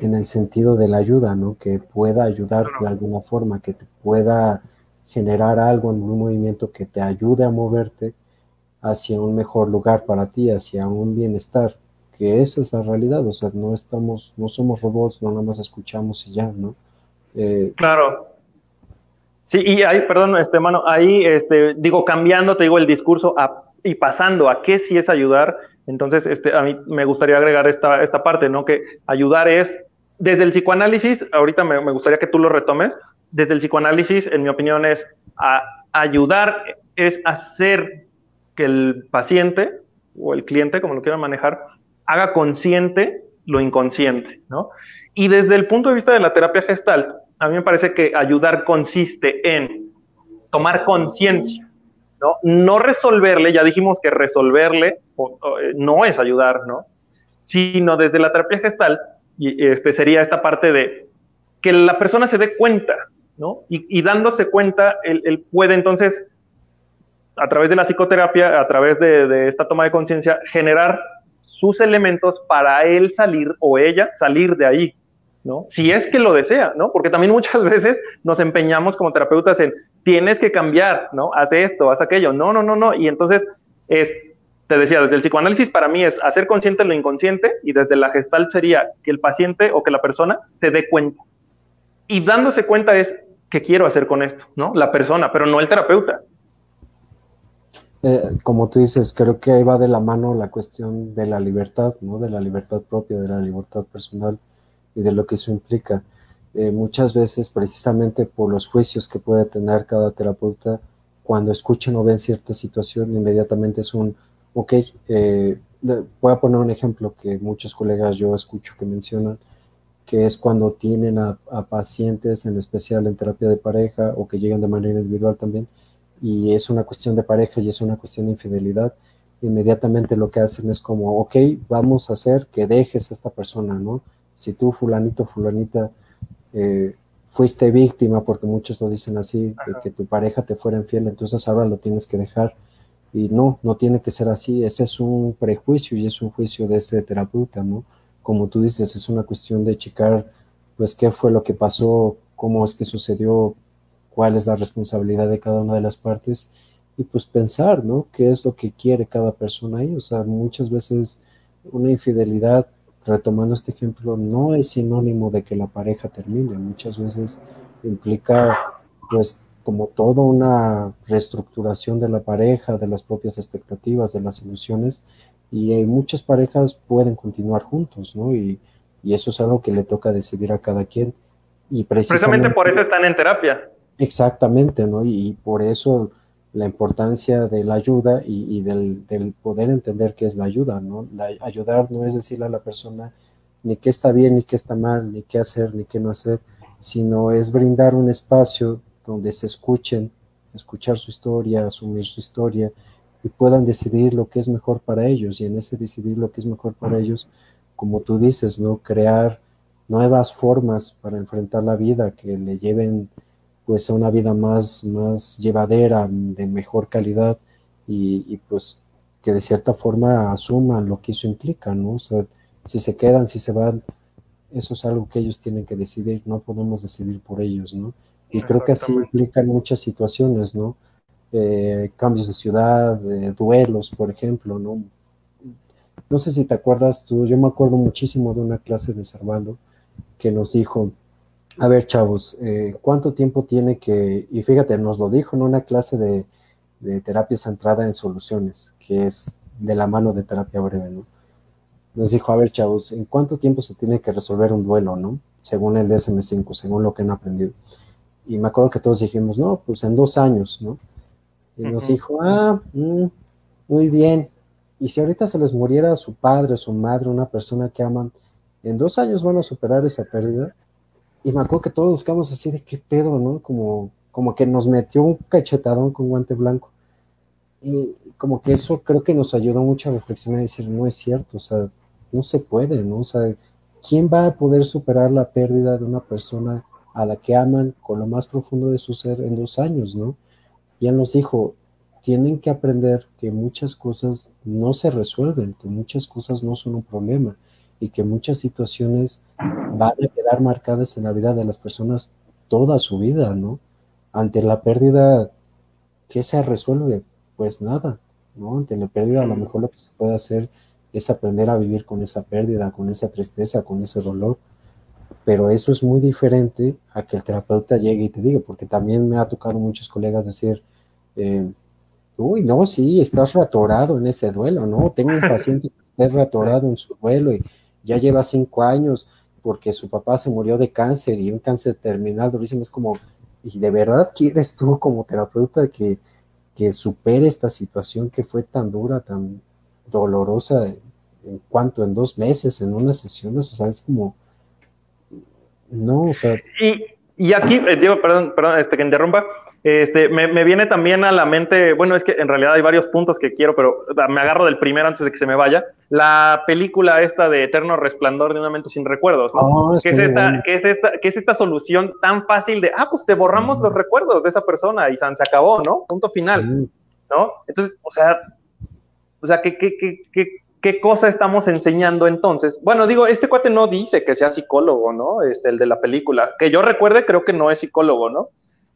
en el sentido de la ayuda, ¿no? Que pueda ayudar de alguna forma, que te pueda generar algo en un movimiento que te ayude a moverte hacia un mejor lugar para ti, hacia un bienestar que esa es la realidad, o sea, no estamos, no somos robots, no nada más escuchamos y ya, ¿no? Eh, claro. Sí, y ahí, perdón, este, mano, ahí, este, digo, cambiando, te digo, el discurso y pasando a qué sí es ayudar, entonces, este, a mí me gustaría agregar esta, esta parte, ¿no? Que ayudar es, desde el psicoanálisis, ahorita me gustaría que tú lo retomes, desde el psicoanálisis, en mi opinión, es ayudar, es hacer que el paciente o el cliente, como lo quieran manejar, haga consciente lo inconsciente, ¿no? Y desde el punto de vista de la terapia gestal, a mí me parece que ayudar consiste en tomar conciencia, ¿no? No resolverle, ya dijimos que resolverle eh, no es ayudar, ¿no? Sino desde la terapia gestal, este sería esta parte de que la persona se dé cuenta, ¿no? Y, dándose cuenta, él, puede entonces, a través de la psicoterapia, a través de, esta toma de conciencia, generar sus elementos para él salir o ella salir de ahí, ¿no? Si es que lo desea, ¿no? Porque también muchas veces nos empeñamos como terapeutas en tienes que cambiar, ¿no? Haz esto, haz aquello. No, no, no, no. Y entonces es, te decía, desde el psicoanálisis para mí es hacer consciente lo inconsciente y desde la gestal sería que el paciente o que la persona se dé cuenta. Y dándose cuenta es qué quiero hacer con esto, ¿no? La persona, pero no el terapeuta. Eh, como tú dices, creo que ahí va de la mano la cuestión de la libertad, ¿no? De la libertad propia, de la libertad personal y de lo que eso implica. Eh, muchas veces, precisamente por los juicios que puede tener cada terapeuta, cuando escuchan o ven cierta situación, inmediatamente es un, ok, eh, voy a poner un ejemplo que muchos colegas yo escucho que mencionan, que es cuando tienen a, pacientes, en especial en terapia de pareja o que llegan de manera individual también, y es una cuestión de pareja y es una cuestión de infidelidad, inmediatamente lo que hacen es como, ok, vamos a hacer que dejes a esta persona, ¿no? si tú, fulanito, fulanita, eh, fuiste víctima, porque muchos lo dicen así, de que tu pareja te fuera infiel, entonces ahora lo tienes que dejar. Y no, no tiene que ser así, ese es un prejuicio y es un juicio de ese terapeuta, ¿no? Como tú dices, es una cuestión de checar, pues, qué fue lo que pasó, cómo es que sucedió, cuál es la responsabilidad de cada una de las partes y pues pensar, ¿no? ¿Qué es lo que quiere cada persona ahí? O sea, muchas veces una infidelidad retomando este ejemplo, no es sinónimo de que la pareja termine. Muchas veces implica, pues, como toda una reestructuración de la pareja, de las propias expectativas, de las ilusiones, y muchas parejas pueden continuar juntos, ¿no? Y, eso es algo que le toca decidir a cada quien. Y precisamente, por eso están en terapia. Exactamente, ¿no? y por eso la importancia de la ayuda y, del, poder entender qué es la ayuda, ¿no? La, ayudar no es decirle a la persona ni qué está bien, ni qué está mal, ni qué hacer, ni qué no hacer, sino es brindar un espacio donde se escuchen, escuchar su historia, asumir su historia y puedan decidir lo que es mejor para ellos. Y en ese decidir lo que es mejor para ellos, como tú dices, ¿no? Crear nuevas formas para enfrentar la vida que le lleven pues a una vida más, más llevadera, de mejor calidad y, pues que de cierta forma asuman lo que eso implica, ¿no? O sea, si se quedan, si se van, eso es algo que ellos tienen que decidir, no podemos decidir por ellos, ¿no? Y creo que así implican muchas situaciones, ¿no? Eh, cambios de ciudad, duelos, por ejemplo, ¿no? No sé si te acuerdas tú, yo me acuerdo muchísimo de una clase de Servando que nos dijo, a ver, chavos, eh, ¿cuánto tiempo tiene que, y fíjate, nos lo dijo en una clase de, terapia centrada en soluciones, que es de la mano de terapia breve, ¿no? Nos dijo, a ver, chavos, ¿en cuánto tiempo se tiene que resolver un duelo, ¿no? Según el DSM5, según lo que han aprendido. Y me acuerdo que todos dijimos, no, pues en dos años, ¿no? Y nos dijo, ah, mm, muy bien. Y si ahorita se les muriera su padre, su madre, una persona que aman, ¿en dos años van a superar esa pérdida? Y me acuerdo que todos buscamos así de qué pedo, ¿no? Como, como que nos metió un cachetadón con guante blanco. Y como que eso creo que nos ayudó mucho a reflexionar y decir, no es cierto, o sea, no se puede, ¿no? O sea, ¿quién va a poder superar la pérdida de una persona a la que aman con lo más profundo de su ser en dos años, ¿no? Y él nos dijo, tienen que aprender que muchas cosas no se resuelven, que muchas cosas no son un problema y que muchas situaciones van a quedar marcadas en la vida de las personas toda su vida, ¿no? Ante la pérdida, ¿qué se resuelve? Pues nada, ¿no? Ante la pérdida a lo mejor lo que se puede hacer es aprender a vivir con esa pérdida, con esa tristeza, con ese dolor. pero eso es muy diferente a que el terapeuta llegue y te diga, porque también me ha tocado muchos colegas decir, eh, uy, no, sí, estás ratorado en ese duelo, ¿no? Tengo un paciente que está ratorado en su duelo y ya lleva cinco años porque su papá se murió de cáncer y un cáncer terminal durísimo. Es como, ¿y de verdad quieres tú como terapeuta que, que supere esta situación que fue tan dura, tan dolorosa, en cuanto en dos meses, en unas sesiones? O sea, es como, no, o sea. Y, y aquí, eh, Diego, perdón, perdón, este, que interrumpa. Este, me, viene también a la mente, bueno, es que en realidad hay varios puntos que quiero, pero me agarro del primero antes de que se me vaya. La película esta de Eterno Resplandor de una mente sin recuerdos, ¿no? Oh, es, esta, es esta, es esta solución tan fácil de, ah, pues te borramos los recuerdos de esa persona y se acabó, ¿no? Punto final, ¿no? Entonces, o sea, o sea, ¿qué, qué, qué, qué, qué cosa estamos enseñando entonces? Bueno, digo, este cuate no dice que sea psicólogo, ¿no? Este, el de la película. Que yo recuerde, creo que no es psicólogo, ¿no?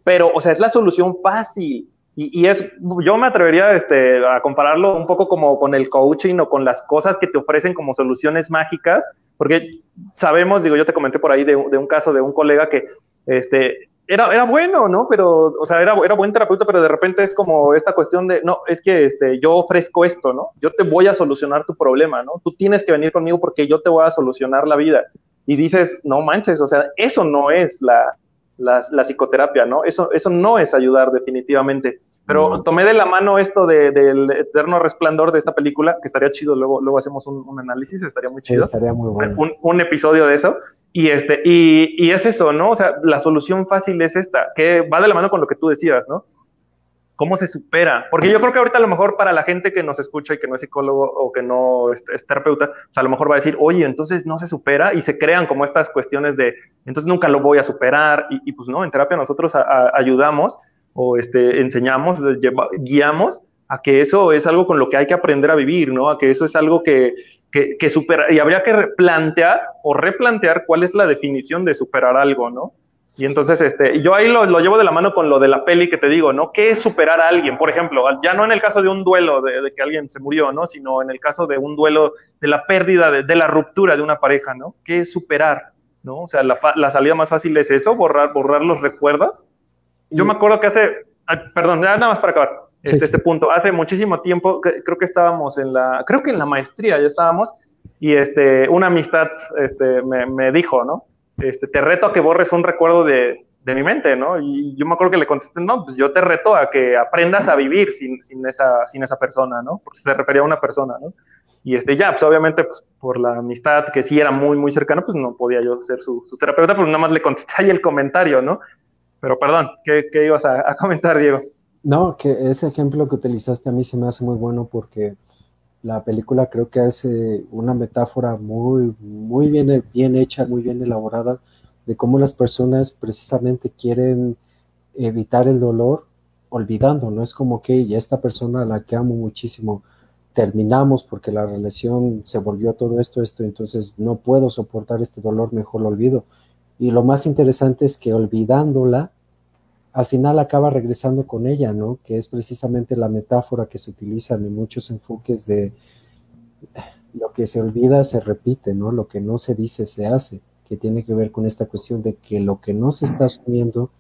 Pero, o sea, es la solución fácil. Y, es, yo me atrevería este, a compararlo un poco como con el coaching o con las cosas que te ofrecen como soluciones mágicas, porque sabemos, digo, yo te comenté por ahí de, un caso de un colega que este, era, era bueno, ¿no? Pero, o sea, era, era buen terapeuta, pero de repente es como esta cuestión de, no, es que este, yo ofrezco esto, ¿no? Yo te voy a solucionar tu problema, ¿no? Tú tienes que venir conmigo porque yo te voy a solucionar la vida. Y dices, no manches, o sea, eso no es la, la, psicoterapia, ¿no? Eso, eso no es ayudar definitivamente. Pero tomé de la mano esto del eterno resplandor de esta película, que estaría chido, luego, luego hacemos un, análisis, estaría muy chido. estaría muy bueno. Un, episodio de eso. Y, este, y, y es eso, ¿no? O sea, la solución fácil es esta, que va de la mano con lo que tú decías, ¿no? ¿Cómo se supera? Porque yo creo que ahorita a lo mejor para la gente que nos escucha y que no es psicólogo o que no es, terapeuta, o a lo mejor va a decir, oye, entonces no se supera y se crean como estas cuestiones de, entonces nunca lo voy a superar y, pues no, en terapia nosotros ayudamos o este, enseñamos, guiamos a que eso es algo con lo que hay que aprender a vivir, ¿no? A que eso es algo que, que, que supera, y habría que plantear o replantear cuál es la definición de superar algo, ¿no? Y entonces, este, yo ahí lo, llevo de la mano con lo de la peli que te digo, ¿no? ¿Qué es superar a alguien? Por ejemplo, ya no en el caso de un duelo de, que alguien se murió, ¿no? Sino en el caso de un duelo de la pérdida, de, la ruptura de una pareja, ¿no? ¿Qué es superar? ¿No? O sea, la, salida más fácil es eso, borrar, borrar los recuerdos. Yo me acuerdo que hace, perdón, nada más para acabar este, este punto, hace muchísimo tiempo, creo que estábamos en la, creo que en la maestría ya estábamos, y este, una amistad este, me, me dijo, ¿no? Este, te reto a que borres un recuerdo de, de, mi mente, ¿no? Y yo me acuerdo que le contesté, no, pues yo te reto a que aprendas a vivir sin, sin, esa, sin esa persona, ¿no? Porque se refería a una persona, ¿no? Y este, ya, pues obviamente, pues por la amistad que sí era muy, muy cercana, pues no podía yo ser su, su terapeuta, pero nada más le contesté ahí el comentario, ¿no? Pero perdón, ¿qué, qué ibas a, a comentar, Diego? No, que ese ejemplo que utilizaste a mí se me hace muy bueno porque la película creo que hace una metáfora muy, muy bien, bien hecha, muy bien elaborada de cómo las personas precisamente quieren evitar el dolor olvidando, no es como que ya esta persona a la que amo muchísimo terminamos porque la relación se volvió todo esto, esto, entonces no puedo soportar este dolor, mejor lo olvido. Y lo más interesante es que olvidándola, al final acaba regresando con ella, ¿no? Que es precisamente la metáfora que se utiliza en muchos enfoques de lo que se olvida se repite, ¿no? Lo que no se dice se hace, que tiene que ver con esta cuestión de que lo que no se está asumiendo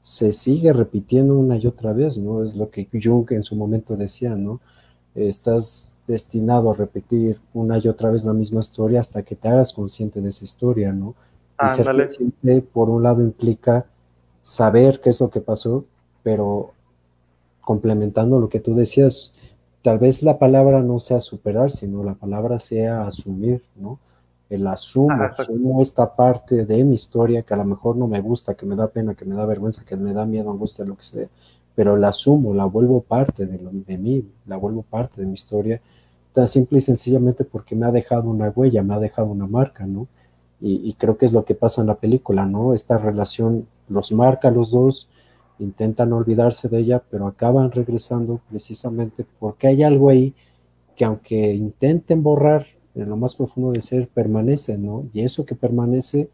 se sigue repitiendo una y otra vez, ¿no? Es lo que Jung en su momento decía, ¿no? Estás destinado a repetir una y otra vez la misma historia hasta que te hagas consciente de esa historia, ¿no? Y ser consciente, por un lado, implica saber qué es lo que pasó, pero complementando lo que tú decías, tal vez la palabra no sea superar, sino la palabra sea asumir, ¿no? El asumo, asumo esta parte de mi historia que a lo mejor no me gusta, que me da pena, que me da vergüenza, que me da miedo, angustia, lo que sea, pero la asumo, la vuelvo parte de, lo, de mí, la vuelvo parte de mi historia, tan simple y sencillamente porque me ha dejado una huella, me ha dejado una marca, ¿no? Y, creo que es lo que pasa en la película, ¿no? Esta relación los marca los dos, intentan olvidarse de ella, pero acaban regresando precisamente porque hay algo ahí que aunque intenten borrar en lo más profundo de ser, permanece, ¿no? Y eso que permanece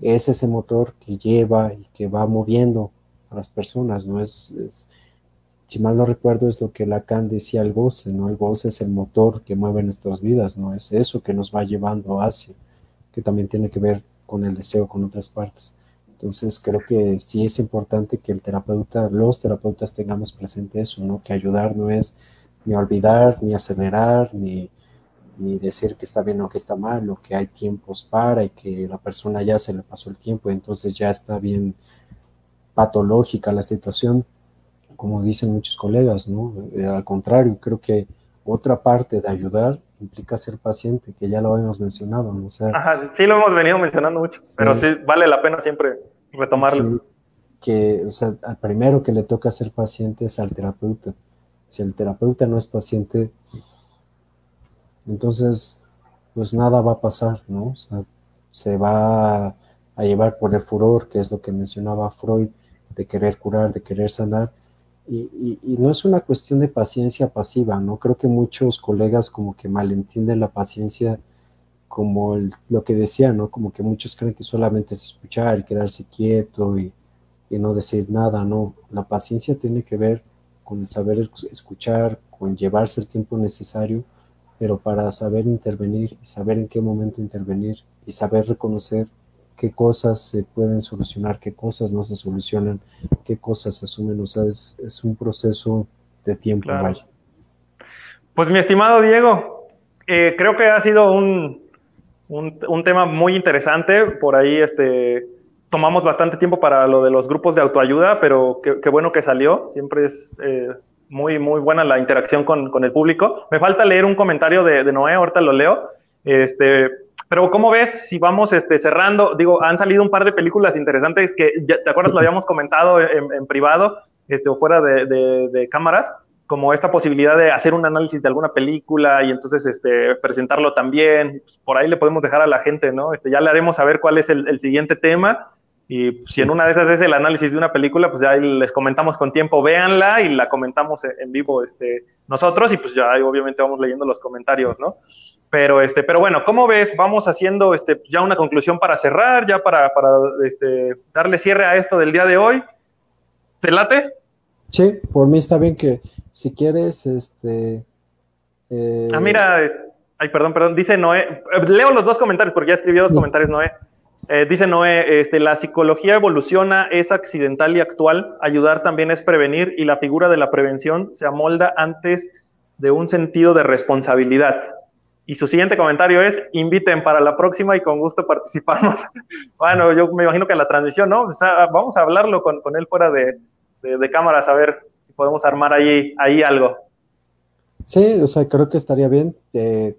es ese motor que lleva y que va moviendo a las personas, ¿no? Es, es si mal no recuerdo, es lo que Lacan decía el goce, ¿no? El goce es el motor que mueve nuestras vidas, ¿no? Es eso que nos va llevando hacia que también tiene que ver con el deseo, con otras partes. Entonces creo que sí es importante que el terapeuta, los terapeutas tengamos presente eso, ¿no? Que ayudar no es ni olvidar, ni acelerar, ni, ni decir que está bien o que está mal, o que hay tiempos para y que la persona ya se le pasó el tiempo y entonces ya está bien patológica la situación, como dicen muchos colegas, ¿no? Eh, al contrario, creo que otra parte de ayudar implica ser paciente, que ya lo habíamos mencionado, ¿no? O sea, Ajá, sí lo hemos venido mencionando mucho, pero sí vale la pena siempre retomarlo. que, o sea, al primero que le toca ser paciente es al terapeuta. Si el terapeuta no es paciente, entonces, pues nada va a pasar, ¿no? O sea, se va a llevar por el furor, que es lo que mencionaba Freud, de querer curar, de querer sanar. Y, no es una cuestión de paciencia pasiva, ¿no? Creo que muchos colegas como que malentienden la paciencia como lo que decía, ¿no? Como que muchos creen que solamente es escuchar y quedarse quieto y, y no decir nada, no. La paciencia tiene que ver con el saber escuchar, con llevarse el tiempo necesario pero para saber intervenir y saber en qué momento intervenir y saber reconocer qué cosas se pueden solucionar, qué cosas no se solucionan, qué cosas se asumen. O sea, es, un proceso de tiempo. Pues mi estimado Diego, eh, creo que ha sido un, un, tema muy interesante. Por ahí este, tomamos bastante tiempo para lo de los grupos de autoayuda, pero qué, bueno que salió. Siempre es... Eh, muy, muy buena la interacción con, con el público. Me falta leer un comentario de, de, Noé, ahorita lo leo. Este, pero ¿cómo ves si vamos este, cerrando? Digo, han salido un par de películas interesantes que, ya, ¿te acuerdas? Lo habíamos comentado en, en privado este, o fuera de, de, de, cámaras, como esta posibilidad de hacer un análisis de alguna película y entonces este, presentarlo también. Pues, por ahí le podemos dejar a la gente, ¿no? Este, ya le haremos saber cuál es el, el siguiente tema y si en una de esas es el análisis de una película, pues ya les comentamos con tiempo, véanla y la comentamos en vivo este, nosotros y pues ya obviamente vamos leyendo los comentarios, ¿no? Pero, este, pero bueno, ¿cómo ves? Vamos haciendo este, ya una conclusión para cerrar, ya para, para este, darle cierre a esto del día de hoy. ¿Te late? Sí, por mí está bien que si quieres, este... Eh, ah, mira, ay, perdón, perdón, dice Noé, leo los dos comentarios porque ya escribió dos comentarios Noé. Eh, dice Noé, este, la psicología evoluciona, es accidental y actual, ayudar también es prevenir y la figura de la prevención se amolda antes de un sentido de responsabilidad. Y su siguiente comentario es, inviten para la próxima y con gusto participamos. bueno, yo me imagino que la transmisión, ¿no? vamos a hablarlo con, él fuera de, de, cámaras, a ver si podemos armar ahí, ahí algo. Sí, o sea, creo que estaría bien. Eh,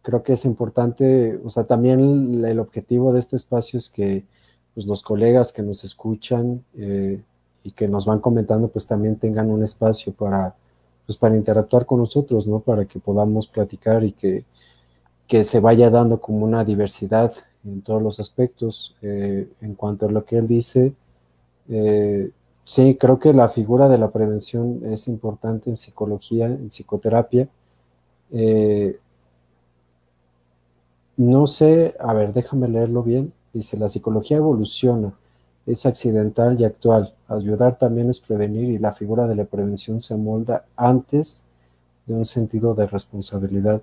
creo que es importante, o sea, también el objetivo de este espacio es que pues, los colegas que nos escuchan eh, y que nos van comentando, pues también tengan un espacio para, pues, para interactuar con nosotros, ¿no? Para que podamos platicar y que, que se vaya dando como una diversidad en todos los aspectos. Eh, en cuanto a lo que él dice, eh, sí, creo que la figura de la prevención es importante en psicología, en psicoterapia. No sé, a ver, déjame leerlo bien. Dice, la psicología evoluciona, es accidental y actual. Ayudar también es prevenir y la figura de la prevención se amolda antes de un sentido de responsabilidad.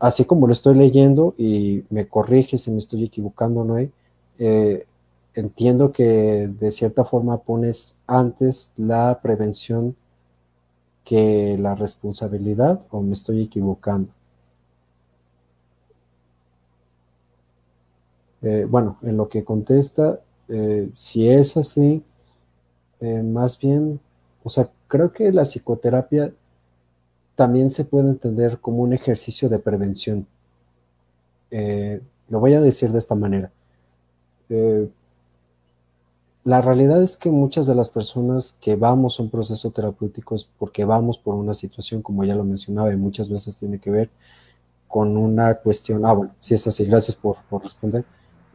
Así como lo estoy leyendo y me corrige si me estoy equivocando, Noé, eh, entiendo que de cierta forma pones antes la prevención que la responsabilidad o me estoy equivocando. Eh, bueno, en lo que contesta, eh, si es así, eh, más bien, o sea, creo que la psicoterapia también se puede entender como un ejercicio de prevención. lo voy a decir de esta manera. la realidad es que muchas de las personas que vamos a un proceso terapéutico es porque vamos por una situación, como ya lo mencionaba, y muchas veces tiene que ver con una cuestión, ah, bueno, si es así, gracias por responder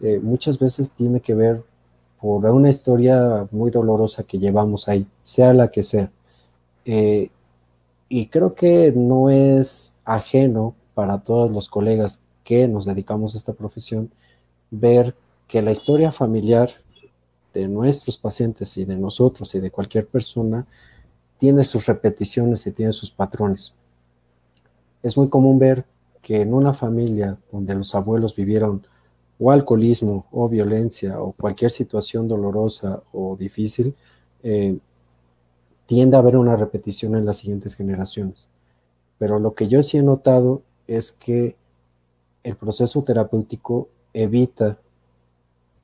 eh, muchas veces tiene que ver por una historia muy dolorosa que llevamos ahí, sea la que sea. Eh, y creo que no es ajeno para todos los colegas que nos dedicamos a esta profesión ver que la historia familiar de nuestros pacientes y de nosotros y de cualquier persona tiene sus repeticiones y tiene sus patrones. Es muy común ver que en una familia donde los abuelos vivieron o alcoholismo o violencia o cualquier situación dolorosa o difícil, eh, tiende a haber una repetición en las siguientes generaciones. Pero lo que yo sí he notado es que el proceso terapéutico evita,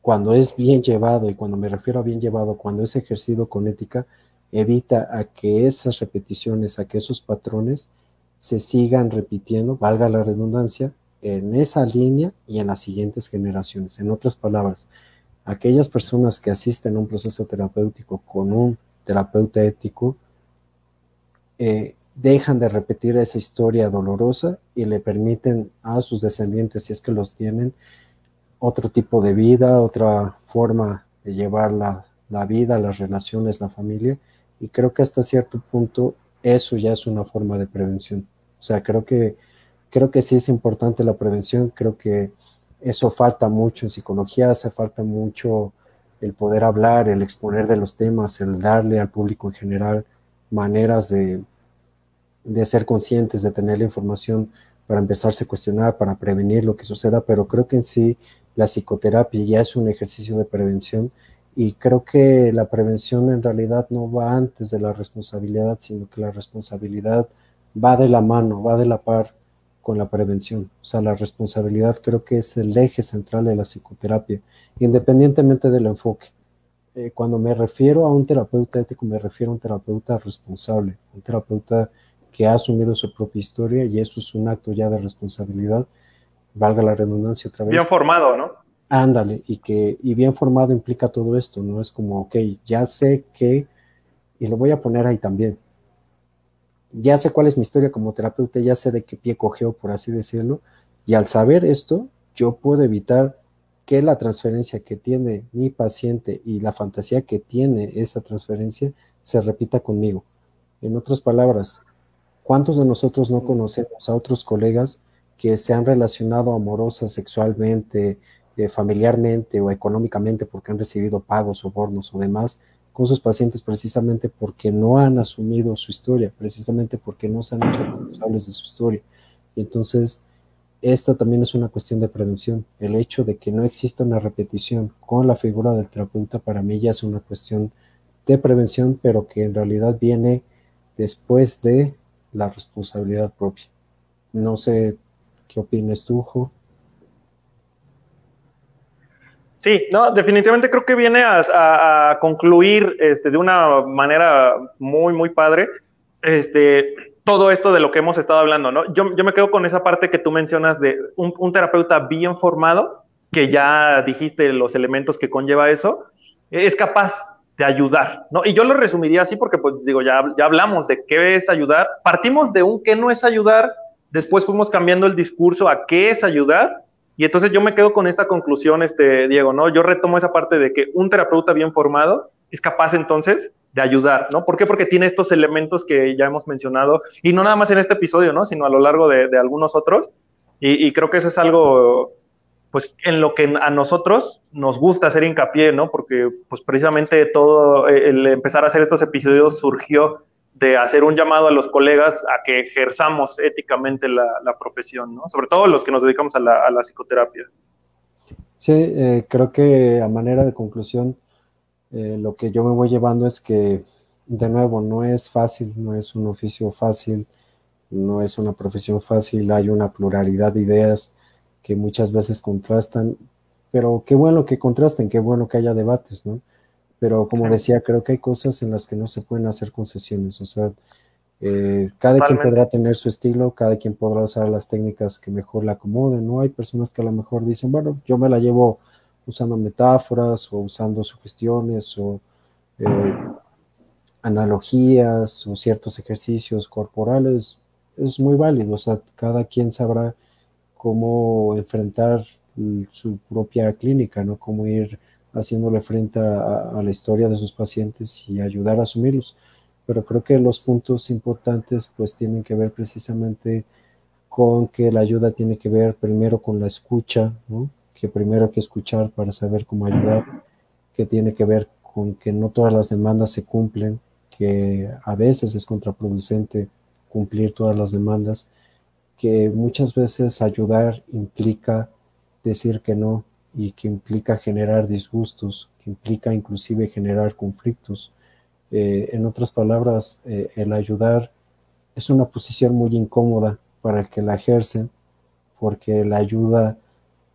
cuando es bien llevado, y cuando me refiero a bien llevado, cuando es ejercido con ética, evita a que esas repeticiones, a que esos patrones se sigan repitiendo, valga la redundancia, en esa línea y en las siguientes generaciones. En otras palabras, aquellas personas que asisten a un proceso terapéutico con un terapeuta ético, eh, dejan de repetir esa historia dolorosa y le permiten a sus descendientes, si es que los tienen, otro tipo de vida, otra forma de llevar la, la vida, las relaciones, la familia. Y creo que hasta cierto punto eso ya es una forma de prevención. O sea, creo que, creo que sí es importante la prevención, creo que eso falta mucho en psicología, hace falta mucho el poder hablar, el exponer de los temas, el darle al público en general maneras de, de ser conscientes, de tener la información para empezarse a cuestionar, para prevenir lo que suceda, pero creo que en sí la psicoterapia ya es un ejercicio de prevención y creo que la prevención en realidad no va antes de la responsabilidad, sino que la responsabilidad va de la mano, va de la par con la prevención. O sea, la responsabilidad creo que es el eje central de la psicoterapia, independientemente del enfoque. Eh, cuando me refiero a un terapeuta ético, me refiero a un terapeuta responsable, un terapeuta que ha asumido su propia historia y eso es un acto ya de responsabilidad, valga la redundancia otra vez. Bien formado, ¿no? Ándale, y que y bien formado implica todo esto, no es como, ok, ya sé que, y lo voy a poner ahí también, ya sé cuál es mi historia como terapeuta, ya sé de qué pie cogeo, por así decirlo, y al saber esto, yo puedo evitar que la transferencia que tiene mi paciente y la fantasía que tiene esa transferencia se repita conmigo. En otras palabras, ¿cuántos de nosotros no conocemos a otros colegas que se han relacionado amorosa, sexualmente, eh, familiarmente o económicamente porque han recibido pagos, sobornos o demás con sus pacientes precisamente porque no han asumido su historia, precisamente porque no se han hecho responsables de su historia. Y entonces, esta también es una cuestión de prevención. El hecho de que no exista una repetición con la figura del terapeuta para mí ya es una cuestión de prevención, pero que en realidad viene después de la responsabilidad propia. No sé qué opinas tú, Jo. Sí, no, definitivamente creo que viene a, concluir este, de una manera muy, muy padre este, todo esto de lo que hemos estado hablando, ¿no? Yo, me quedo con esa parte que tú mencionas de un, terapeuta bien formado, que ya dijiste los elementos que conlleva eso, es capaz de ayudar, ¿no? Y yo lo resumiría así porque, pues digo, ya, ya hablamos de qué es ayudar, partimos de un qué no es ayudar, después fuimos cambiando el discurso a qué es ayudar, y entonces yo me quedo con esta conclusión, este, Diego, ¿no? Yo retomo esa parte de que un terapeuta bien formado es capaz entonces de ayudar, ¿no? ¿Por qué? Porque tiene estos elementos que ya hemos mencionado, y no nada más en este episodio, ¿no? Sino a lo largo de, algunos otros. Y, creo que eso es algo, pues, en lo que a nosotros nos gusta hacer hincapié, ¿no? Porque, pues, precisamente todo el empezar a hacer estos episodios surgió de hacer un llamado a los colegas a que ejerzamos éticamente la, profesión, ¿no? Sobre todo los que nos dedicamos a la, psicoterapia. Sí, eh, creo que a manera de conclusión, eh, lo que yo me voy llevando es que, de nuevo, no es fácil, no es un oficio fácil, no es una profesión fácil, hay una pluralidad de ideas que muchas veces contrastan, pero qué bueno que contrasten, qué bueno que haya debates, ¿no? pero como decía, creo que hay cosas en las que no se pueden hacer concesiones, o sea, eh, cada quien podrá tener su estilo, cada quien podrá usar las técnicas que mejor le acomoden, ¿no? Hay personas que a lo mejor dicen, bueno, yo me la llevo usando metáforas o usando sugestiones o eh, analogías o ciertos ejercicios corporales, es muy válido, o sea, cada quien sabrá cómo enfrentar su propia clínica, ¿no? Cómo ir haciéndole frente a, la historia de sus pacientes y ayudar a asumirlos. Pero creo que los puntos importantes pues tienen que ver precisamente con que la ayuda tiene que ver primero con la escucha, que primero hay que escuchar para saber cómo ayudar, que tiene que ver con que no todas las demandas se cumplen, que a veces es contraproducente cumplir todas las demandas, que muchas veces ayudar implica decir que no, y que implica generar disgustos, que implica inclusive generar conflictos. Eh, en otras palabras, eh, el ayudar es una posición muy incómoda para el que la ejerce, porque la ayuda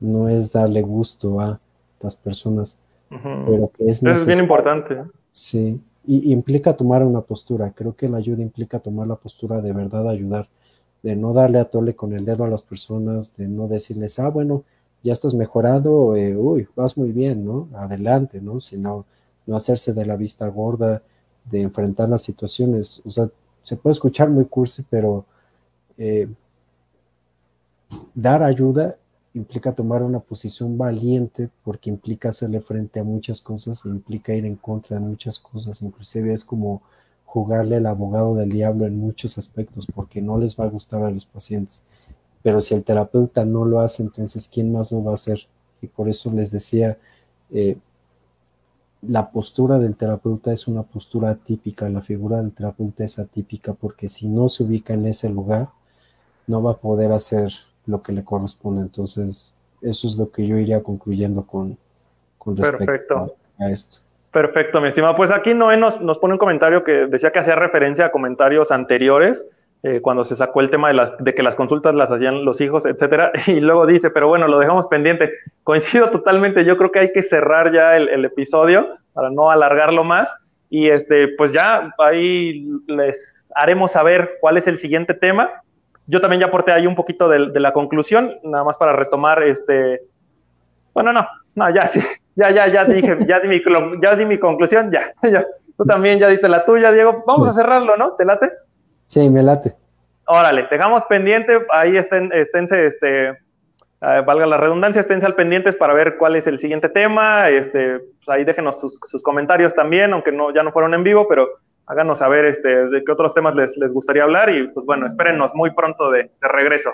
no es darle gusto a las personas, pero que es, es bien importante. Sí, y, implica tomar una postura. Creo que la ayuda implica tomar la postura de verdad ayudar, de no darle a tole con el dedo a las personas, de no decirles, ah, bueno, ya estás mejorado, eh, uy, vas muy bien, ¿no? Adelante, ¿no? Sino no hacerse de la vista gorda, de enfrentar las situaciones. O sea, se puede escuchar muy cursi, pero eh, dar ayuda implica tomar una posición valiente porque implica hacerle frente a muchas cosas, implica ir en contra de muchas cosas, inclusive es como jugarle el abogado del diablo en muchos aspectos porque no les va a gustar a los pacientes. Pero si el terapeuta no lo hace, entonces ¿quién más lo va a hacer? Y por eso les decía, eh, la postura del terapeuta es una postura atípica, la figura del terapeuta es atípica porque si no se ubica en ese lugar, no va a poder hacer lo que le corresponde. Entonces, eso es lo que yo iría concluyendo con, con respecto A, esto. Perfecto, mi estimado. Pues aquí Noé nos, nos pone un comentario que decía que hacía referencia a comentarios anteriores eh, cuando se sacó el tema de, las, de que las consultas las hacían los hijos, etcétera, y luego dice, pero bueno, lo dejamos pendiente. Coincido totalmente, yo creo que hay que cerrar ya el, episodio para no alargarlo más, y este, pues ya ahí les haremos saber cuál es el siguiente tema. Yo también ya aporté ahí un poquito de, la conclusión, nada más para retomar este, bueno, no, no, ya sí, ya, ya, ya dije, ya di mi, ya di mi conclusión, ya, ya. Tú también ya diste la tuya, Diego. Vamos a cerrarlo, ¿no? ¿Te late? Sí, me late. Órale, dejamos pendiente, ahí estén, esténse, este, eh, valga la redundancia, esténse al pendientes para ver cuál es el siguiente tema, este, pues ahí déjenos sus, comentarios también, aunque no, ya no fueron en vivo, pero háganos saber este, de qué otros temas les, les gustaría hablar y pues bueno, espérennos muy pronto de, regreso.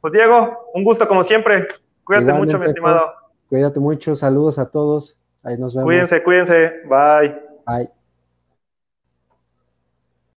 Pues Diego, un gusto como siempre, cuídate mucho, mi estimado. Cuídate mucho, saludos a todos, ahí nos vemos. Cuídense, cuídense, bye. Bye.